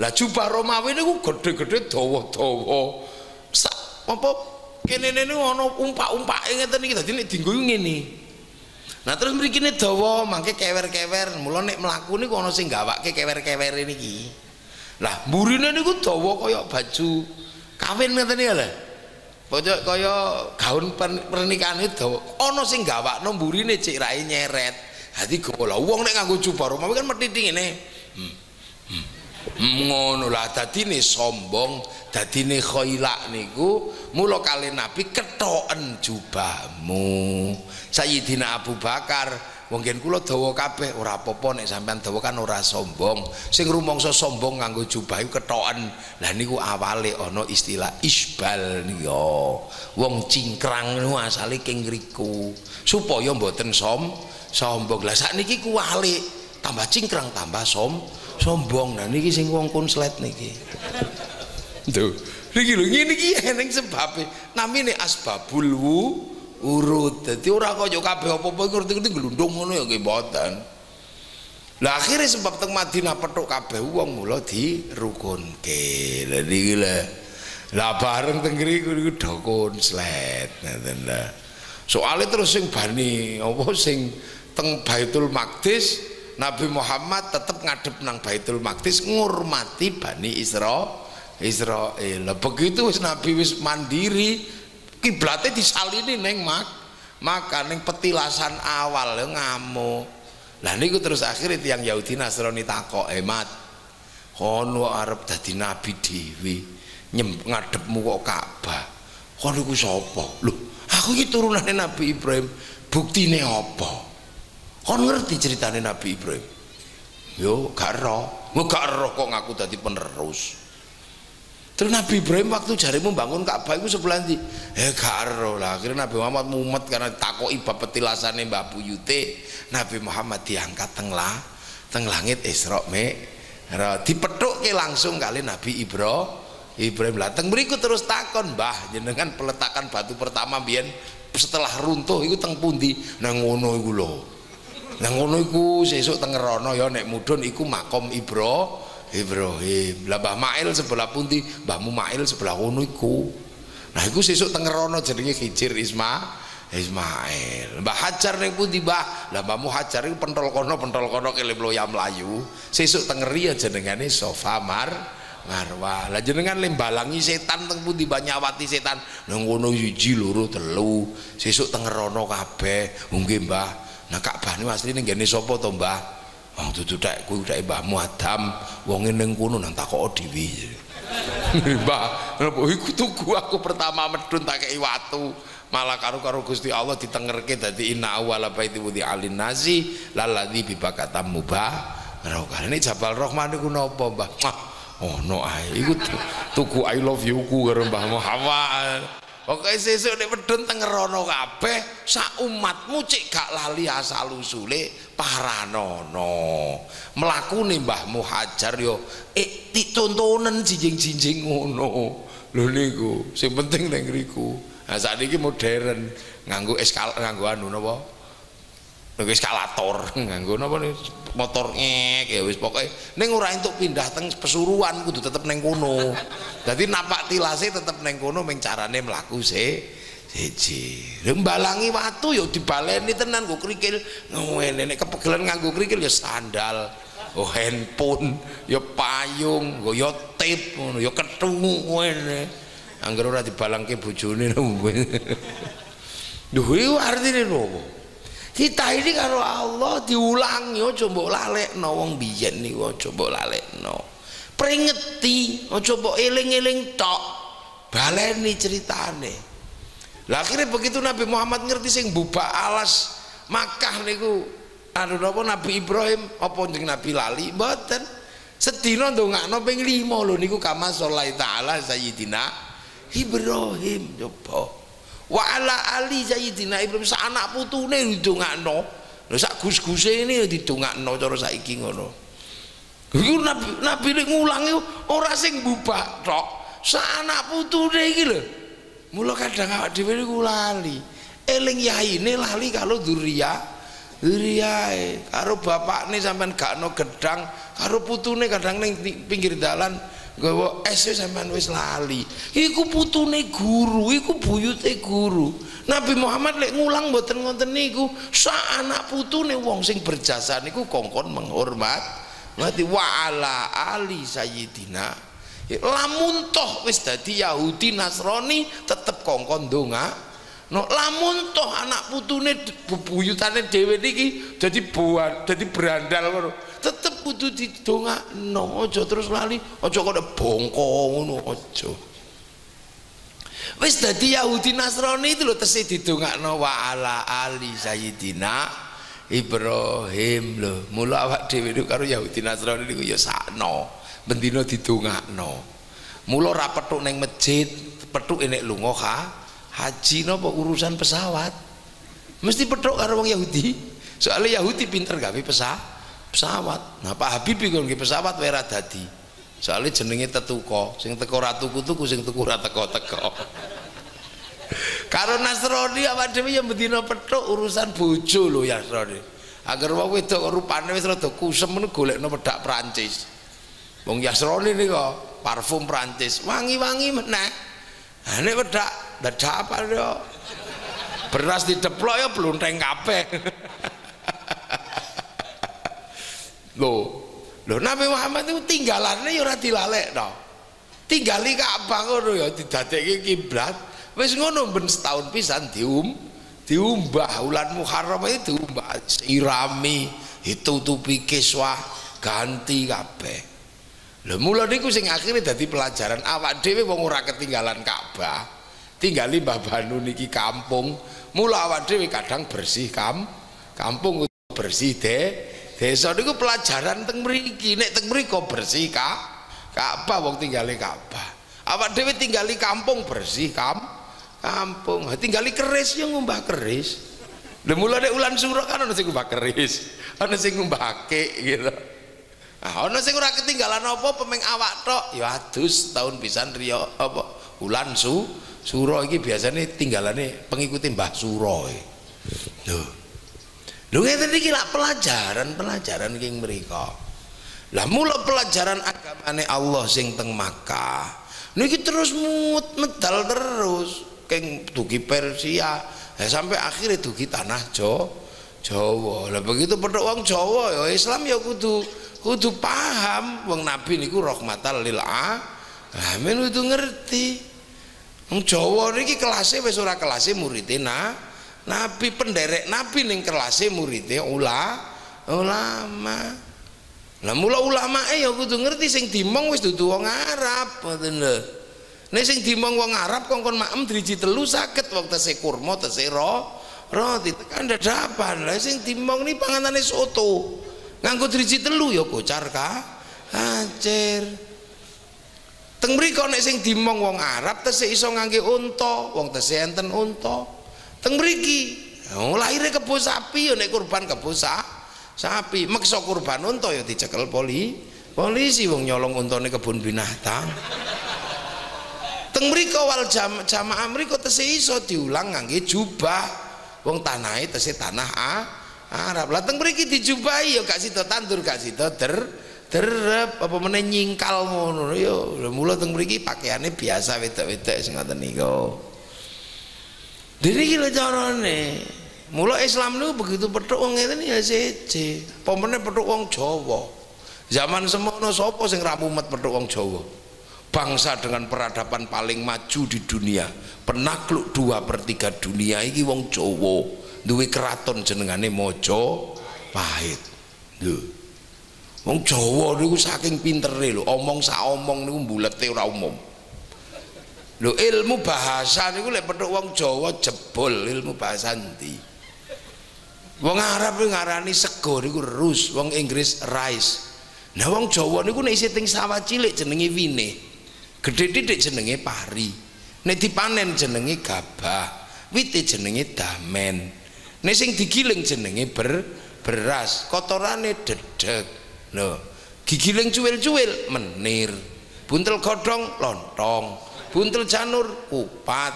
Lah jubah Romawi niku gede-gede dawa-dawa. Apa kene niku ana umpak-umpake ngeten iki dadi nek dienggo ngene. Nah terus mriki dawa mangke kewer-kewer. Mula nek mlaku niku ana sing gawake kewer-kewer niki lah mburine niku dawa kaya baju kawin ngeten iki lho kaya kaya gaun pernikahan dawa ana sing gawakno mburine cek rai nyeret dadi gola wong nek nganggo jubah Romawi kan methiti ngene hmm. hmm. Ngono lah dadine sombong dadine khailak niku mula kali Nabi ketoken jubahmu. Sayyidina Abu Bakar wong yen kula dawa kabeh ora apa-apa nek sampean dawa kan ora sombong. Sing rumangsa sombong nganggo jubah iku ketoken. Lah niku awale ana istilah isbal niku wong cingkrang niku asale king ngriku. Supaya mboten som sombong. Lah sakniki kuwalik tambah cingkrang tambah som sombong nah niki sing wong konslet niki. Tuh, niki lho ngene iki eneng sebabe. Namine asbabul wu urut dadi ora kaya kabeh apa-apa ngerti-ngerti glundung ngono ya nggih mboten. Lah akhirnya sebab teng Madinah petuk kabeh wong mula dirukunke lha niki lho lah bareng teng ngriku niku do konslet ngoten lah soalnya terus sing bani apa sing teng Baitul Maqdis Nabi Muhammad tetap ngadep nang Baitul Maqdis ngurmati Bani Isra Israel. Begitu wis Nabi wis mandiri kiblatnya disalini neng mak maka neng petilasan awal ya ngamuk. Lah niku terus akhirnya tiang Yahudi Nasrani takok hemat kono arep dadi nabi dewi nyem ngadepmu kok Ka'bah? Kono iku sapa? Lho aku iki turunane Nabi Ibrahim buktine apa kon ngerti ceritane Nabi Ibrahim yo gak ero gak ero kok ngaku dadi penerus Terus Nabi Ibrahim waktu jari membangun Ka'bah itu sebelah nanti, eh karo lah. Akhirnya Nabi Muhammad mumet karena takut iba petilasannya Mbak Buyute. Nabi Muhammad diangkat tenglah, teng langit Isra me. Dipethuk ke langsung kali Nabi Ibrahim. Ibrahim lah. Teng berikut terus takon, Mbah, jenengan peletakan batu pertama biyen setelah runtuh itu teng pundi? Nang ngono iku. Nang ngono iku sesuk teng rono ya nek mudhun iku makom Ibrahim. Ibrahim. Lah Mbah Mail sebelah pundi? Mbah Mail sebelah kono iku. Nah iku sesuk teng rono jenenge Hijir Isma Ismail. Mbah Hajar ning pundi Mbah? Lah Mbah Hajar iku pentol kono pentol kono kele mloya mlayu sesuk teng riya jenengane Sofa Mar Marwah lah jenengan lembalangi setan teng pundi banyawati setan. Nang kono siji loro telu. Sesuk teng rono kabeh. Nggih Mbah nah Ka'bah niku asline nggene sapa to Mbah Wong dudu tek kuwi tek mbahmu Adam, wong ning kono nang takok dhewe. Mbah, napa iku tuku aku pertama medun tak kei watu. Malah karo-karo Gusti Allah ditengerke dadi inna awwala baiti wudi alin nasi lalladzi bi bakatam mubah. Ini Jabal Rahman iku napa, Mbah? Oh no ae iku tuku I love you ku karo Mbah Muhammad. Pokoke sesuk nek medun teng ngerono kabeh sak umatmu cek gak lali asal usule paranono. Mlakune Mbah Hajar yo ditontonen jinjing-jinjing ngono. Lho niku sing penting ning ngriku. Nah sakniki modern nganggo eskal nganggo anu napa? Nganggo eskalator, nganggo napa motor ngek ya wis pokoke ning ora entuk pindah teng pesuruan kudu tetep ning kono. Dadi napak tilase tetep ning kono ming carane se siji. Lembalangi watu ya dibaleni tenan kok krikil ngene nek kepegelen nganggo krikil ya sandal. Oh handphone, ya payung, ya tip ngono, ya kethu ngene. Angger ora dibalangke bojone. Duh, iki artine nopo? Kita ini karo Allah diulangi aja mbok lalekno. Wong biyen niku aja mbok lalekno. Pringeti aja mbok eling-eling tok. Baleni ceritane. Lah akhirnya begitu Nabi Muhammad ngerti sing buka alas Makkah niku. Anu napa Nabi Ibrahim? Apa jeneng Nabi lali? Mboten. Sedina ndongakno ping 5 lho niku kama sholai taala sayyidina Ibrahim. Coba wa ala ali Sayyidina Ibrahim sak anak putune didongakno. Lho sak gus-guse ini didongakno cara saiki ngono. Iku nabi nabi nek ngulangi ora sing bubak tok. Sak anak putune iki lho. Mula kadang awak dhewe niku lali. Eling yaine lali kalau duriya duriyae karo bapakne sampean gak no gedang karo putune kadang ning pinggir dalan gawa es sampean wis lali. Iku putune guru iku buyute guru. Nabi Muhammad lek ngulang mboten ngoten niku sak anak putune wong sing berjasa niku kongkon menghormat berarti wa ala ali sayyidina. Lamun toh wis dadi Yahudi Nasrani tetep kongkon donga no lamun toh anak putune bebuyutane dhewe niki dadi buat dadi berandal ngono tetep kudu didongakno aja terus lali aja kok bongko ngono aja. Wis dadi Yahudi Nasrani itu lho tesih didongakno wa ala ali sayyidina Ibrahim. Lho mula awak dhewe karo Yahudi Nasrani niku ya sakno bendina didongakno. Mula ra petuk ning masjid petuk nek lunga ha haji napa urusan pesawat? Mesti petuk karo wong Yahudi. Soalnya Yahudi pinter gawe pesawat pesawat. Nah Pak Habib kon pesawat wera dadi. Soalnya jenenge tetuko sing teko ora tuku-tuku sing tuku ora teko-teko. Karo Nasrani awak dhewe yang bedina petuk urusan bojo lho ya Nasrani. Agar wong wedok rupane wis rada kusem ngono golekno pedak Prancis. Wong Yasroni kok parfum Prancis. Wangi-wangi meneh. Ha nek pedak dadak apa yo? Beras dideplok ya blunteng kabeh Loh, loh Nabi Muhammad itu tinggalannya ya ora dilalekno. Tinggali Ka'bah ngono ya didadekke kiblat. Wis ngono ben setahun pisan dium diumbah ulan Muharram itu diumbah irami ditutupi kiswah ganti kabeh. Lho mula niku sing akhirnya dadi pelajaran awak dhewe wong ora ketinggalan Ka'bah. Tinggali Mbah Banu niki kampung, mula awak dhewe kadang bersih kam kampung bersih deh desa niku pelajaran teng mriki. Nek teng mriko bersih Kak Ka'bah wong tinggali Ka'bah awak dhewe tinggali kampung bersih kam kampung. Tinggali keris yang ngumbah keris. Lha mulane ulan surah kan ana sing ngumbah keris ana sing ngumbahake gitu. Ah, ana sing ora ketinggalan apa pemeng awak tok ya adus tahun pisan riyo apa ulan su suro iki biasanya tinggalane pengikuti Mbah Suro. Lho. Lho ngeten iki lak pelajaran-pelajaran king mriku. Lah mula pelajaran agamane Allah sing teng Makkah. Niki terus mut medal terus keng dugi Persia ya, sampai akhirnya dugi tanah Jawa. Jawa. Lah begitu pedok wong Jawa ya Islam ya kudu kudu paham wong nabi niku rahmatan lil alamin kudu ngerti wong Jawa niki kelasnya ora kelasnya muridé na nabi penderek nabi ning kelasnya muridé ula ulama. Lah mula ulama eh ya kudu ngerti sing dimong wis dudu wong Arab ngoten lho. Nek sing dimong wong Arab kongkon maem driji telu saged wong tese kurma tese ro roti tekan dadapan lah sing dimong ni panganane soto. Nganggo driji telu ya kocar ka acer teng mriko nek sing dimong wong Arab tesih iso ngangge unta wong tesih enten unta teng mriki. Oh lahire kebo sapi ya nek kurban kebo sapi. Maksa kurban unta ya dicekel poli polisi wong nyolong untane kebun binatang. Teng mriko wal jam, jamaah mriko tesih iso diulang ngangge jubah. Wong tanahe tesih tanah ah Arab. Lah teng mriki dijumpahi ya gak sida tandur gak sida der derep. Apa meneh nyingkal ngono yo mula teng mriki pakaiane biasa wedok-wedok sing ngoten niku Dene iki carane. Mula Islam niku begitu petuk wong ngeten ya siji. Pomene petuk wong Jawa. Zaman semono sapa sing ra mumet petuk wong Jawa? Bangsa dengan peradaban paling maju di dunia. Penakluk dua per tiga dunia iki wong Jawa. Duwe keraton jenengane Mojo Pahit lho. Wong Jawa niku saking pintere lho. Omong sak omong niku mbulete ora umum lho ilmu bahasa niku lek petuk wong Jawa jebol ilmu bahasa ndi? Wong Arab ngarani sego niku rus wong Inggris rice. Nah wong Jawa niku nek isih teng sawah cilik jenenge wine gedhe titik jenenge pari. Nek dipanen jenenge gabah wite jenenge damen. Nek sing digiling jenenge ber beras, kotorane dedeg. Lho, gigiling cuwil-cuwil menir. Buntel godhong lontong, buntel janur kupat.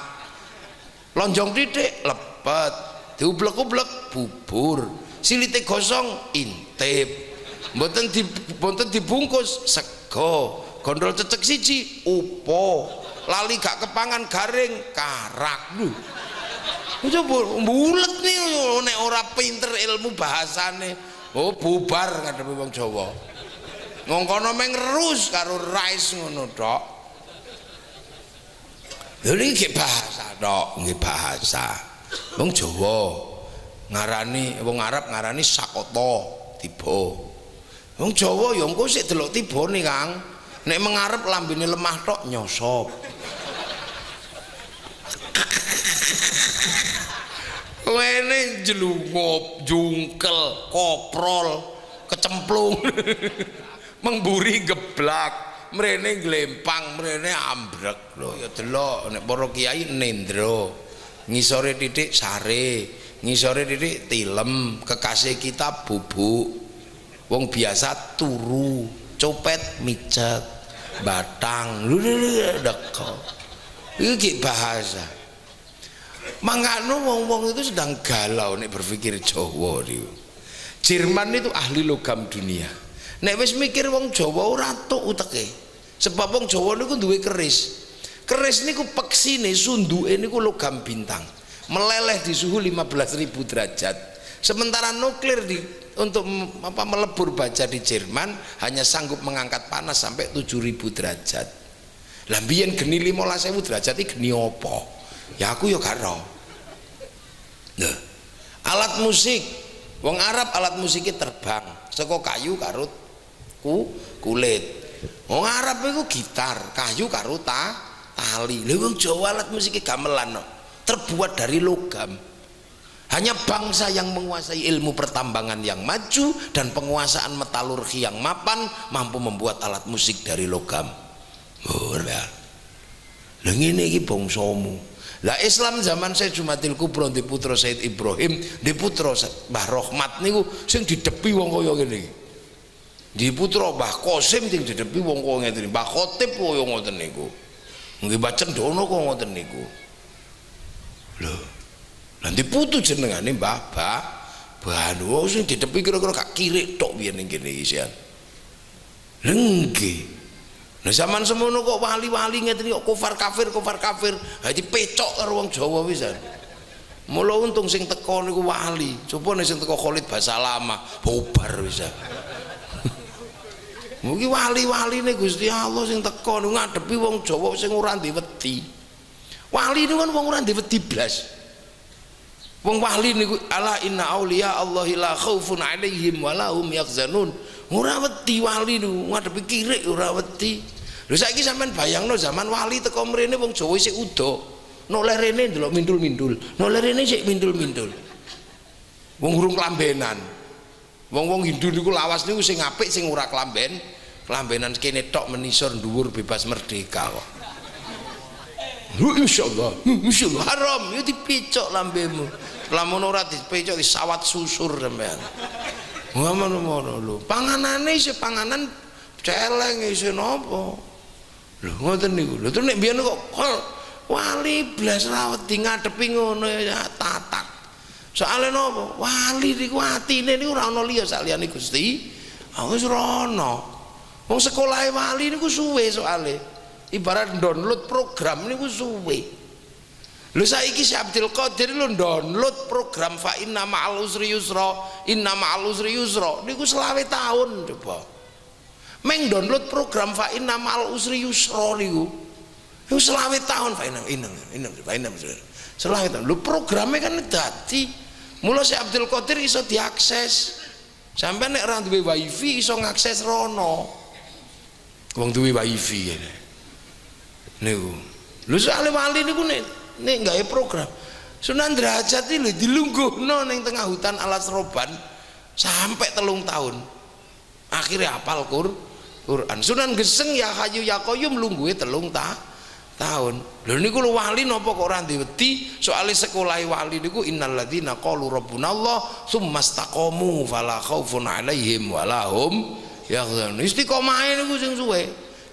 Lonjong titik lepet, diublek-ublek bubur. Silite gosong intip. Mboten di dibungkus sego. Gondol cecek siji upo. Lali gak kepangan garing karak. Lho. Itu bulet nih nek ora pinter ilmu bahasane. Oh bubar ngadepi wong Jawa. Ngongkono meng rus karo rais ngono tok. Lha iki bahasa tok, nggih bahasa. Wong Jawa ngarani wong Arab ngarani sakoto tiba. Wong Jawa ya engko sik delok tibane Kang. Nek mengarep lambene lemah tok nyosop. Wene jelungop, jungkel, koprol, kecemplung. Mengburi geblak, mrene glempang, mrene ambrek lho. Ya delok nek para kiai nendra. Ngisore titik sare, ngisore titik tilem, kekasih kita bubuk. Wong biasa turu, copet micet, batang, lho deko. Iki bahasa. Mangkano wong-wong itu sedang galau nek berpikir Jawa. Jerman itu ahli logam dunia. Nek wis mikir wong Jawa ora tok uteke. Sebab wong Jawa niku duwe keris. Keris niku peksine sunduke niku logam bintang. Meleleh di suhu 15.000 derajat. Sementara nuklir di untuk apa melebur baja di Jerman hanya sanggup mengangkat panas sampai 7000 derajat. Lah biyen geni 15000 derajat iki geni apa? ya aku ya karo nah, alat musik wong Arab alat musiknya terbang saka kayu karo ku kulit wong Arab itu gitar kayu karo ta tali lha wong Jawa alat musiknya gamelan terbuat dari logam hanya bangsa yang menguasai ilmu pertambangan yang maju dan penguasaan metalurgi yang mapan mampu membuat alat musik dari logam. Oh, lah ngene iki bangsamu. Lah Islam zaman saya Jumatil Kubro di putra Said Ibrahim, di putra Mbah Rahmat niku sing didepi wong kaya ngene. Di putra Mbah Qasim sing didepi wong kaya ngene Mbah Khotib kaya ngoten niku. Nggih Mbah Cendono kok ngoten niku. Lho, Nanti putu jenengane Mbah Ba Banu sing didepi kira-kira gak kirik tok biyen ning kene iki sian. Lengge. Nah zaman semono kok wali-wali ngeten kok kufar kafir kufar kafir. Hadi pecok karo wong Jawa pisan. Mula untung sing teko niku wali. Coba nek sing teko Khalid bahasa lama, bubar bisa. Mugi wali-wali nih Gusti Allah sing teko ngadepi wong Jawa sing ora wedi. Wali niku kan wong ora wedi blas. Wong wali niku ala inna auliya Allahi la khaufun alaihim wa lahum yahzanun. Ora wedi wali niku ngadepi kirik ora wedi. Lho saiki sampean bayangno zaman wali teko mrene wong Jawa isih udo. Noleh rene ndelok mindul-mindul. Noleh rene sik mindul-mindul. Wong urung klambenan. Wong-wong Hindu niku lawas niku sing apik sing ora klamben. Klambenan kene tok menisor dhuwur bebas merdeka kok. Insyaallah, insyaallah haram ya dipicok lambemu. Lamun ora dipicok disawat susur sampean. Ngono-ngono lho. Panganane isih panganan celeng isih napa? Lho ngoten niku. Lho terus nek biyen kok wali blas ra wedi ngadepi ngono ya tatak. Soale napa? Wali niku atine niku ora ana liya saliyane Gusti. Ah wis ana. Wong sekolahe wali niku suwe soale ibarat download program ini gue suwe lu saiki si Abdul Qadir lu download program fa inna ma'al usri yusra inna ma'al usri yusra gue selawe tahun coba meng download program fa inna ma'al usri yusra gue itu selawe tahun fa inna inna inna fa inna selawe tahun lu programnya kan dadi mula si Abdul Qadir iso diakses. Sampai nek ra duwe wifi iso ngakses rono. Wong duwe wifi ini niku. Lho soalnya wali niku nek nek gawe program. Sunan Derajat iki dilungguhno ning tengah hutan alas roban sampai telung tahun. Akhirnya kur Quran. Sunan Geseng ya Hayu ya Qayyum lungguhe telung ta tahun. Lho niku lho wali napa kok ora diwedi soalnya sekolah wali niku innalladzina qalu rabbunallah tsumastaqamu fala khaufun alaihim walahum yahzanun. Istiqomah niku sing suwe.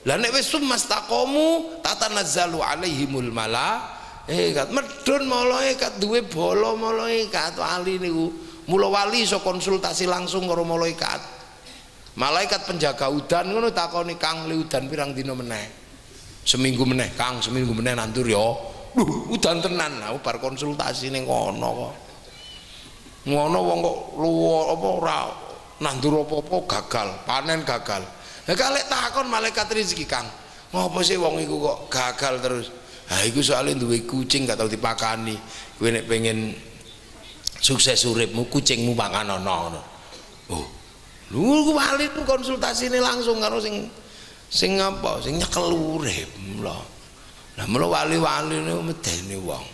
Lah nek wis sumastaqamu tatanazzalu alaihimul malaikat. Medun malaikat duwe bala malaikat wali niku. Mula wali iso konsultasi langsung karo malaikat. Malaikat penjaga udan ngono takoni Kang li udan pirang dina meneh seminggu meneh Kang seminggu meneh nandur ya udan tenan aku bar konsultasi ning kono kok ngono wong kok luwo apa ora nandur apa-apa gagal panen gagal Lah kalek takon malaikat rezeki Kang. Ngopo sih wong iku kok gagal terus? Ha iku soalnya duwe kucing gak tau dipakani. Kowe nek pengen sukses uripmu kucingmu pangan ana ngono. Oh. Lu wali tuh konsultasine langsung karo sing sing apa? Sing nyekel urip lho. Lah mulo wali-wali niku medeni wong.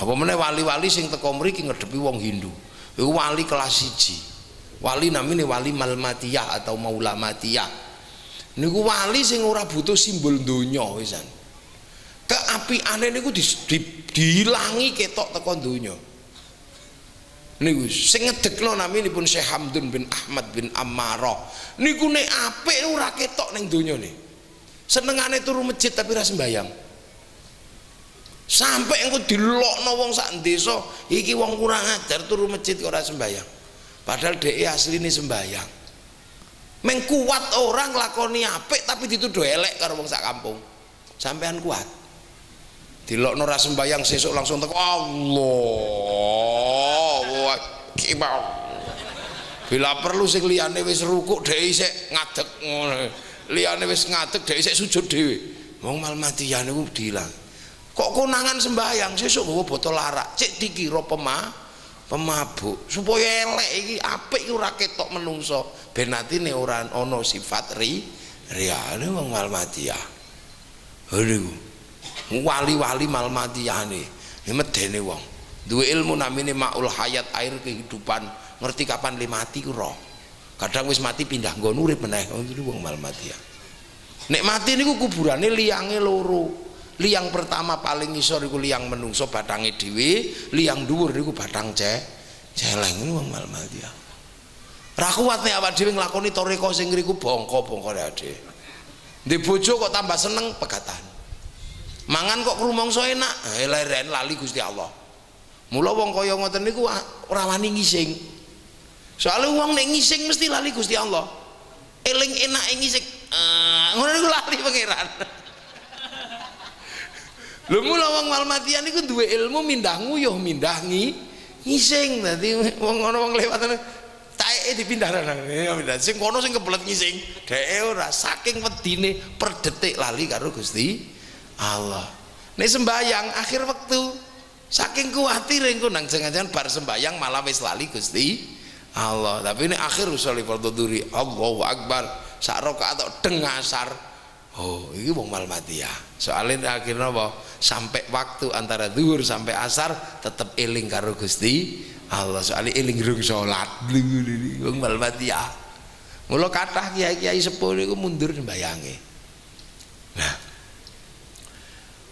Apa meneh wali-wali sing teko mriki ngedepi wong Hindu. Iku wali kelas 1 wali namanya wali malmatiyah atau maulamatiyah niku wali sing ora butuh simbol donya wisan keapiane niku di, di, dihilangi ketok teko donya niku sing ngedekno naminipun Syekh Hamdun bin Ahmad bin Ammarah niku nek apik ora ketok ning donya nih senengane turu masjid tapi ra sembayang. Sampai engko dilokno wong sak desa iki wong kurang ajar turu masjid ora sembayang. Padahal DE asli ini sembayang mengkuat orang lakoni apik tapi dituduh elek karo wong sak kampung. Sampean kuat. Dilokno ora sembayang sesuk langsung teko Allah akbar bila perlu sing liyane wis rukuk dhek isik ngadeg ngono. Liyane wis ngadeg dhek isik sujud dhewe. Wong mal matian niku diilang. Kok konangan sembayang sesuk bawa botol arak cek dikira pemah pemabuk. Supaya elek iki apik ora ketok menungso. Ben atine ora ana sifat ri riane wong malmatiyah niku. Wali-wali malmatiyah ne. Medene wong Dua ilmu namine maul hayat air kehidupan. Ngerti kapan li mati ku roh. Kadang wis mati pindah nggon urip meneh. Wong mal mati ya. Nek mati niku kuburane liyange loro. Liang pertama paling ngisor iku liang menungso batange dhewe. Liang dhuwur niku batang ce celeng. Wong mal mati ya. Ra kuat nek awak dhewe nglakoni toreko sing ngriku bongko-bongko ade. Di bojo kok tambah seneng pegatan. Mangan kok krumangsa enak. Eh lali Gusti Allah Mula wong kaya ngoten niku ora wani ngising. Soale wong nek ngising mesti lali Gusti Allah. Eling enak ngising. Uh, ngono niku lali pangeran. Lho mula wong malmatian niku duwe ilmu mindah nguyuh, mindah ngi ngising. Dadi wong ngono wong lewat taeke dipindah pindah. Sing kono sing kebelet ngising, dheke ora saking wedine per detik lali karo Gusti Allah. Nek sembayang akhir waktu saking kuatir engko nang jangan-jangan bar sembayang malah wis lali Gusti Allah. Tapi ini akhir usali fardhu duri Allahu akbar. Sak rakaat atau dengasar oh ini wong mal mati ya. Soalnya akhirnya apa? Sampai waktu antara duhur sampai asar tetap eling karo Gusti Allah. Soalnya eling rung salat wong mal mati ya. Mula kathah kiai-kiai sepuh niku mundur sembayange nah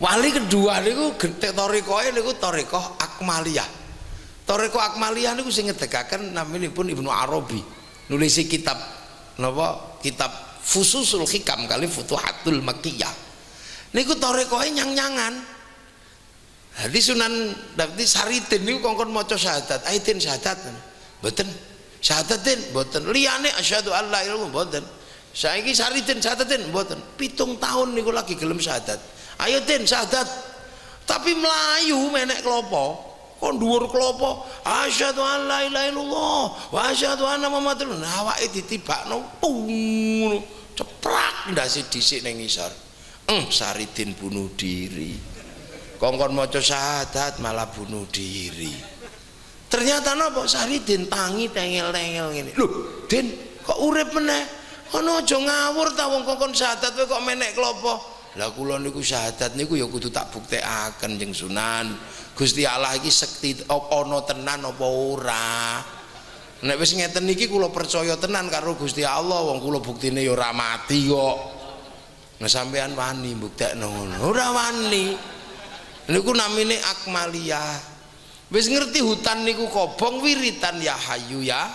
Wali kedua niku torikoe niku torikoh akmaliyah. Torikoh akmaliyah niku sing ngedegaken naminipun Ibnu Arabi. Nulis kitab napa? Kitab Fususul Hikam kali Futuhatul Makkiyah. Niku torikoe nyang-nyangan. Jadi Sunan Dadi Saridin niku kongkon maca syahadat, aitin syahadat. Mboten. Syahadatin mboten. Liyane asyhadu alla ilaha illallah mboten. Saiki Saridin syahadatin mboten. Pitung tahun niku lagi gelem syahadat ayo den syahadat tapi melayu menek klopo kon dhuwur klopo asyhadu an la ilaha illallah wa asyhadu anna muhammadar awake ditibakno pung ceprak ndase dhisik ning ngisor. Eng saridin bunuh diri. Kongkon maca syahadat malah bunuh diri. Ternyata napa? Saridin tangi tengel-tengel ngene. Lho den kok urip meneh? Ana aja ngawur ta wong kongkon syahadat kok menek klopo lah kula niku syahadat niku ya kudu tak buktekaken jeng Sunan. Gusti Allah iki sekti ana tenan apa ora? Nek wis ngeten niki kula percaya tenan karo Gusti Allah wong kula buktine ya ora mati kok. Nah sampean wani mbuktekno ngono. Ora wani. Niku namine akmaliyah. Wis ngerti hutan niku kobong wiritan ya hayu ya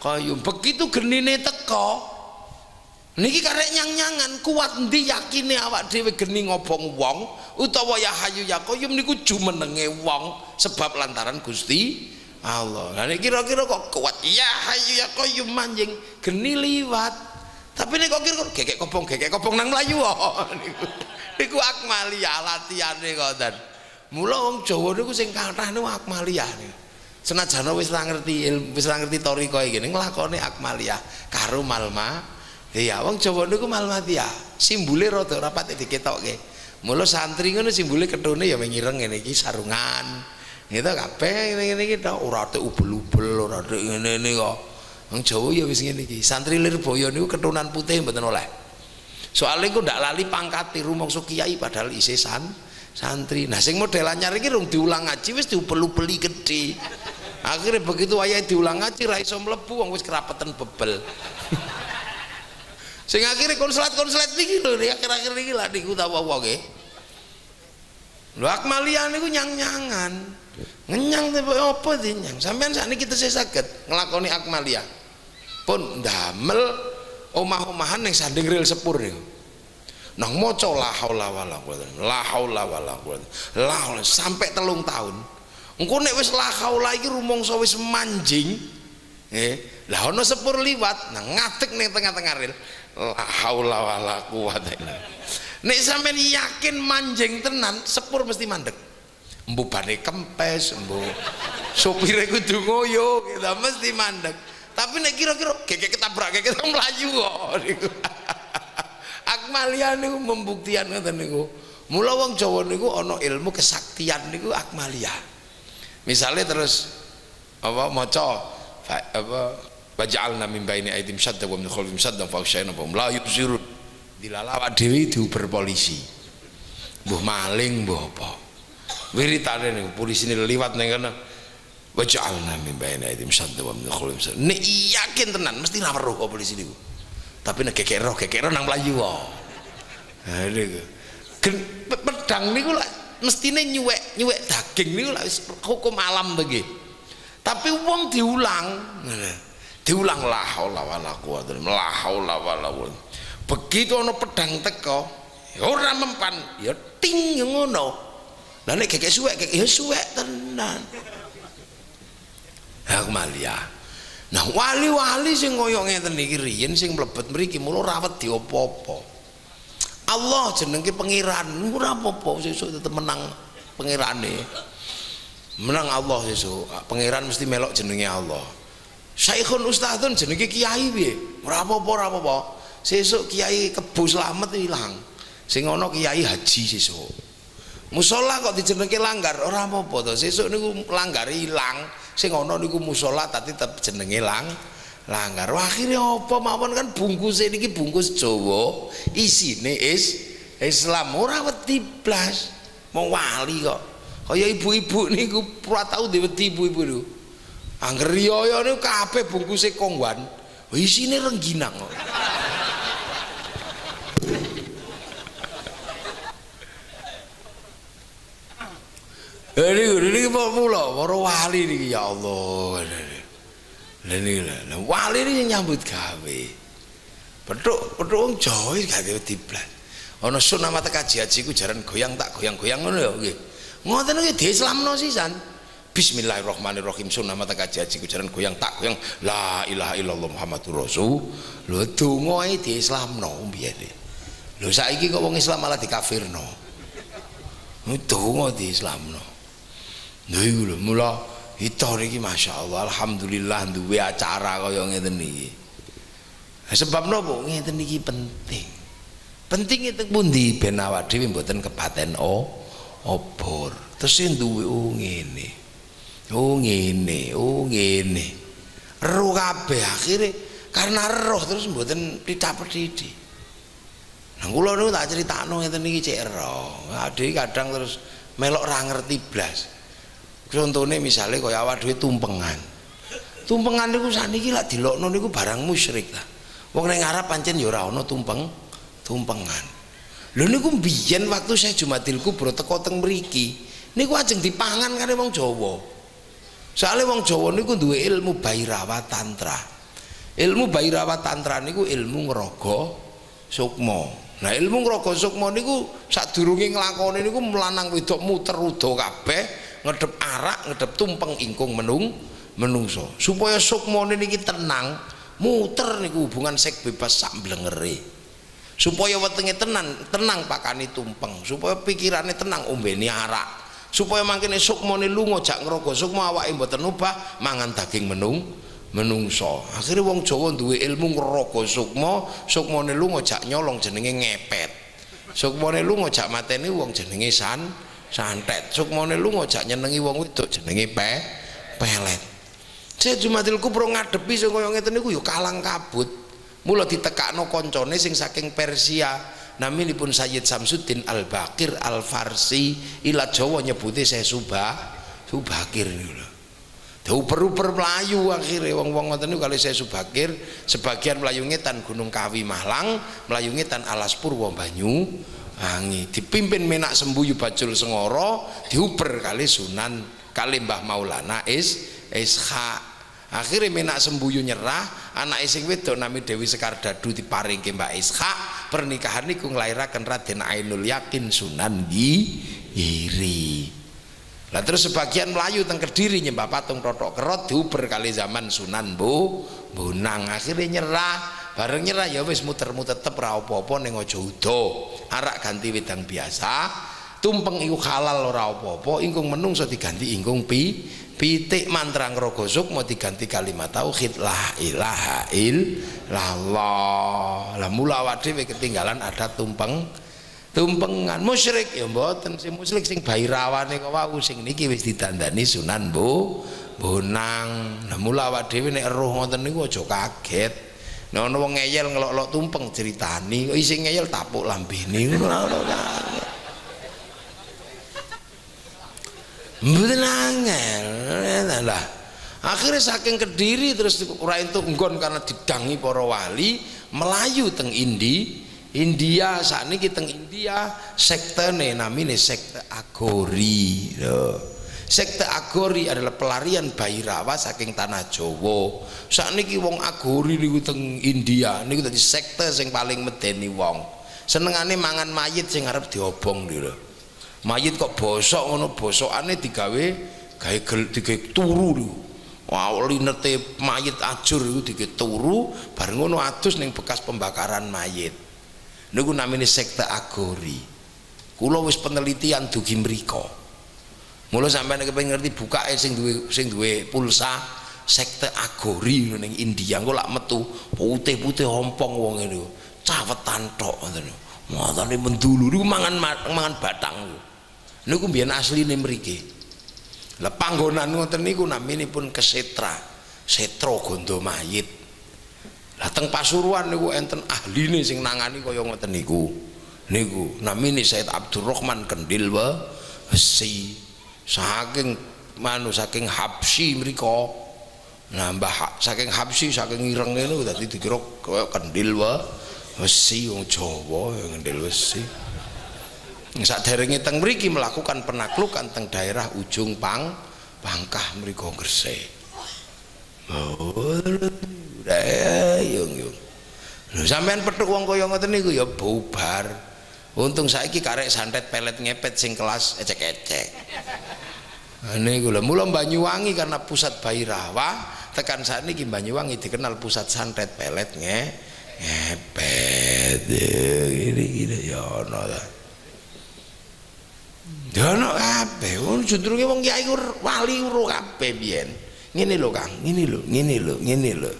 qayyum. Begitu genine teko, niki karek nyang-nyangan kuat ndi yakine awak dhewe geni ngobong wong utawa ya hayu ya qayyum niku jumenenge wong sebab lantaran Gusti Allah. Lah nek kira-kira kok kuat ya hayu ya qayyum manjing geni liwat. Tapi nek kok kira gekek kobong gekek kobong nang mlayu kok niku. Niku akmalia latihane ngoten. Mula wong Jawa niku sing kathah niku akmalia niku. Senajan wis ora ngerti wis ora ngerti tarika iki nglakoni akmalia karo malma iya wong Jawa niku malmatia simbole rada rapat diketokke. Mula santri ngono simbole ketune ya mengireng ngene iki sarungan. Gitu kabeh ngene-ngene iki tok ora tek ubel-ubel ora ngene-ngene kok. Wong Jawa ya wis ngene iki. Santri Lirboyo niku ketunan putih mboten oleh. Soalnya kok ndak lali pangkat rumangsa kiai padahal isih san santri. Nah sing model anyar iki diulang ngaji wis diupel-upeli gede akhirnya begitu ayah diulang ngaji ra iso mlebu wong wis bebel sing akhirnya konsulat-konsulat niki lho akhir-akhir niki lah niku ta apa nggih. Lho akmalia niku nyang-nyangan. Ngenyang tapi apa sih nyang sampean sakniki kita saya saged nglakoni akmalia pun damel omah-omahan yang sanding ril sepur niku. Nang maca la haula wala quwata la haula wala sampai telung tahun. Engko nek wis la haula iki rumangsa manjing eh lah ana sepur liwat nang ngadeg ning tengah-tengah ril la haula wala quwata nek sampean yakin manjing tenan sepur mesti mandek. Embu bane kempes embu sopire kudu ngoyo kita mesti mandek. Tapi nek kira-kira keke ketabrak keke kita melayu kok. Niku akmalia niku membuktian ngoten niku. Mula wong Jawa niku ana ilmu kesaktian niku akmalia misalnya terus apa maca apa Waja'alna min baini aidim syadda wa min khalfihim syadda fa aghshayna fa la yubsirun. Dilalawak dhewe diuber polisi. Mbuh maling mbuh apa. wiritane niku polisi liwat ning kana waj'alna min baina aidim sadda wa min khulim nek yakin tenan mesti ra weruh polisi niku tapi nek kekero kekero nang mlayu wae niku pedang niku lak mestine nyuwek nyuwek daging niku lak hukum alam begitu tapi wong diulang diulang la haula wala quwata la haula begitu ana pedang teko ya ora mempan ya ting ngono. Lah nek kekek suwek kekek ya suwek tenan. Aku malia nah wali-wali sing kaya ngeten iki riyen sing mlebet mriki mulo rawet diopo-opo Allah jenenge pengiran ora apa-apa sesuk tetep menang pengirane menang Allah sesuk. Pangeran mesti melok jenenge Allah Syekhun Ustadzun jenenge kiai piye? Ora apa-apa ora apa-apa. Sesuk kiai kebu selamat ilang. Sing ana kiai haji sesuk. Musola kok dijenengke langgar? Ora apa-apa to. Sesuk niku langgar ilang. Sing ana niku musola tapi tetep jenenge lang langgar. Akhirnya apa? Mawon kan bungkus ini bungkus Jawa. Isine is Islam. Ora wedi blas. Mau wali kok. Kaya ibu-ibu niku ora tau diwedi ibu-ibu niku angger riyaya niku kabeh bungkuse kongwan isine rengginang Ini ini ini mula para wali ini ya Allah. Ini ini wali ini nyambut gawe. Petuk petuk wong Jawa gak diwedi blas. Ana sunah mata kaji haji ku jaran goyang tak goyang-goyang ngono ya nggih ngoten iki diislamno sisan Bismillahirrahmanirrahim. Sunah mata kaji haji kujaran goyang tak goyang. La ilaha illallah muhammadur rasul. Lho donga e diislamno biyen lho saiki kok wong Islam malah dikafirno. Donga diislamno. Lho iku lho mula niki masyaallah alhamdulillah duwe acara kaya ngeten iki. Sebab napa ngeten iki penting? Penting itu pundi? Ben awak dhewe mboten kepaten oh obor. Terus duwe oh ngene oh ngene oh ngene. Roh kabeh akhire karena roh terus mboten dicapet-didi nah kula niku tak critakno ngeten iki cek roh. Ade kadang terus melok ra ngerti blas. Contone misale kaya awak dhewe tumpengan. Tumpengan niku sakniki lak dilokno niku barang musyrik ta. Wong ning Arab pancen ya ora ana tumpeng tumpengan. Lho niku biyen waktu saya Jumatil Kubro teko teng mriki. Niku ajeng dipangan kare wong Jawa soalnya wong Jawa niku duwe ilmu Bairawa Tantra ilmu Bairawa Tantra niku ilmu ngerogo sukmo nah ilmu ngerogo sukmo niku sadurunge nglakoni niku melanang wedok muter udo kabeh ngedep arak ngedep tumpeng ingkung menung menungso supaya sukmo niki tenang muter niku hubungan seks bebas sak blengere supaya wetenge tenang tenang pakani tumpeng. Supaya pikirannya tenang ombeni arak supaya mangkene sukmane lunga jak ngroko sukmo awake mboten ubah mangan daging menung menungso. Akhirnya wong Jawa duwe ilmu ngroko sukmo sukmane lunga jak nyolong jenenge ngepet. Sukmane lunga jak mateni wong jenenge san santet. Sukmane lunga jak nyenengi wong wedok jenenge pe pelet. Saya Jumatil Kubro ngadepi sing kaya ngeten niku ya kalang kabut. Mula ditekakno koncone sing saking Persia naminipun Sayyid Samsuddin Al-Bakir Al-Farsi ila Jawa nyebuti saya Subah Subakir niku Uper-uper melayu akhirnya wong-wong niku kali saya Subakir sebagian melayu ngetan Gunung Kawi Mahlang melayu ngetan Alas Purwo Banyu Angi dipimpin Menak Sembuyu Bajul Sengoro diuper kali Sunan kali Mbah Maulana Is Ishak akhirnya menak sembuyu nyerah anak sing wedok nami Dewi Sekar Dadu diparingke Mbak Ishak. Pernikahan niku nglairaken Raden Ainul Yakin Sunan Giri. Lah terus sebagian Melayu teng Kediri nyembah patung totok kerot diuber kali zaman Sunan Bu Bunang akhirnya nyerah. Bareng nyerah ya wis muter-muter tetep ra apa-apa ning aja arak ganti wedang biasa tumpeng iku halal ora apa-apa. Ingkung menungso diganti ingkung pi pitik mantra ngrogosuk mau diganti kalimat tauhid. La ilaha illallah. Lah mula awak dhewe ketinggalan ada tumpeng tumpengan. Musyrik ya mboten. Sing musyrik sing bairawane kok wau sing niki wis ditandani Sunan Bu Bonang. Nah mula awak dhewe nek eruh ngoten niku aja kaget. Nek ana wong ngeyel ngelok-lok tumpeng ceritani kok isih ngeyel tapuk lambene. Ngono mboten angel lah akhirnya saking kediri terus ora entuk nggon karena didangi para wali melayu teng Indi India saat ini teng India sekte nih namanya sekte Agori Sekte Agori adalah pelarian Bhairawa saking tanah Jawa. Sakniki wong Agori niku teng India niku dadi sekte sing paling medeni wong. Senengane mangan mayit sing arep diobong lho. Mayit kok bosok ngono bosokane digawe gawe digawe turu lho. Wah, linete mayit ajur iku digawe turu, bareng ngono adus ning bekas pembakaran mayit. Niku namine sekte Agori. Kula wis penelitian dugi mriku. Mula sampean kepengin ngerti bukake sing duwe sing duwe pulsa sekte agori ning India engko lak metu putih-putih ompong wong ngene cawetan tok ngoten matane mendulu. Niku mangan mangan batang niku mbiyen asline mriki. Lah panggonan ngoten niku naminipun kesetra. Setra gondo mayit. Lah teng Pasuruan niku enten ahline sing nangani kaya ngoten niku. Niku namine Said Abdurrahman Kendil Besi. Saking manu saking habsi mereka nambah saking habsi saking ireng itu tadi dikira kaya kendil wa besi wong Jawa yang kendil besi. Saat derenge teng mriki melakukan penaklukan teng daerah ujung pang pangkah mereka gresik oh yung yung. Sampean petuk wong kaya ngoten niku ya bubar. Untung saiki karek santet pelet ngepet sing kelas ecek-ecek. Ini gula mula Banyuwangi karena pusat Bairawa tekan saat ini Banyuwangi dikenal pusat santet pelet nge ngepet gini gini ya ono ya ono kabeh. Justru wong kiai wali uro kabeh biyen. Ngene lho Kang ngene lho ngene lho ngene lho.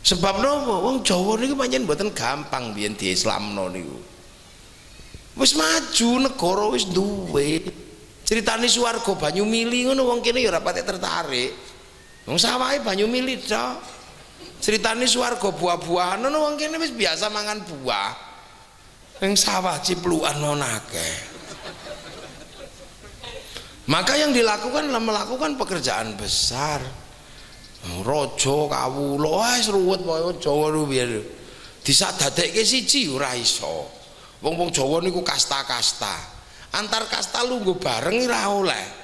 Sebab nopo? Wong Jawa niku pancen mboten gampang biyen di Islamno niku. Wis maju negara wis duwe. Ceritane banyu mili ngono wong kene ya ora tertarik. Wong sawahe banyu mili tok ceritane swarga buah-buahan ngono wong kene biasa mangan buah. Ning sawah ciplukan ngono akeh. Maka yang dilakukan adalah melakukan pekerjaan besar. Rojo kawula wis ruwet wae Jawa lu biar disadadekke siji ora iso. Wong-wong Jawa niku kasta-kasta. Antar kasta lungguh bareng ora oleh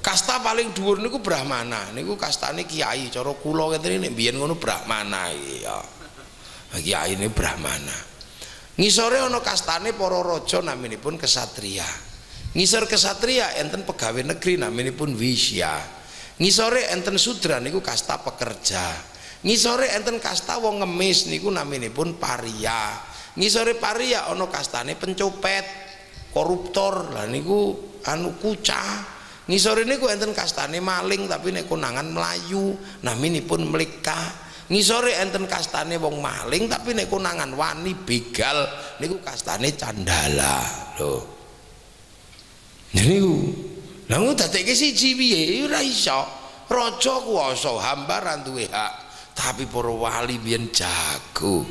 kasta paling dhuwur niku brahmana. Niku kastane kiai. Cara kula ngeten nek biyen ngono brahmana ya kiai ini brahmana. Ngisore ana kastane para raja naminipun kesatria. Ngisor kesatria enten pegawai negeri naminipun wisya ngisore enten sudra niku kasta pekerja. Ngisore enten kasta wong ngemis niku naminipun paria. Ngisore paria ana kastane pencopet koruptor. Lah niku anu kucah ngisore niku enten kastane maling tapi nek konangan melayu naminipun melikah ngisore enten kastane wong maling tapi nek konangan wani begal niku kastane candala lho. Niku. Lha ngono dadekke siji piye? Ora iso. Raja kuwasa hamba duwe hak tapi para wali biyen jago.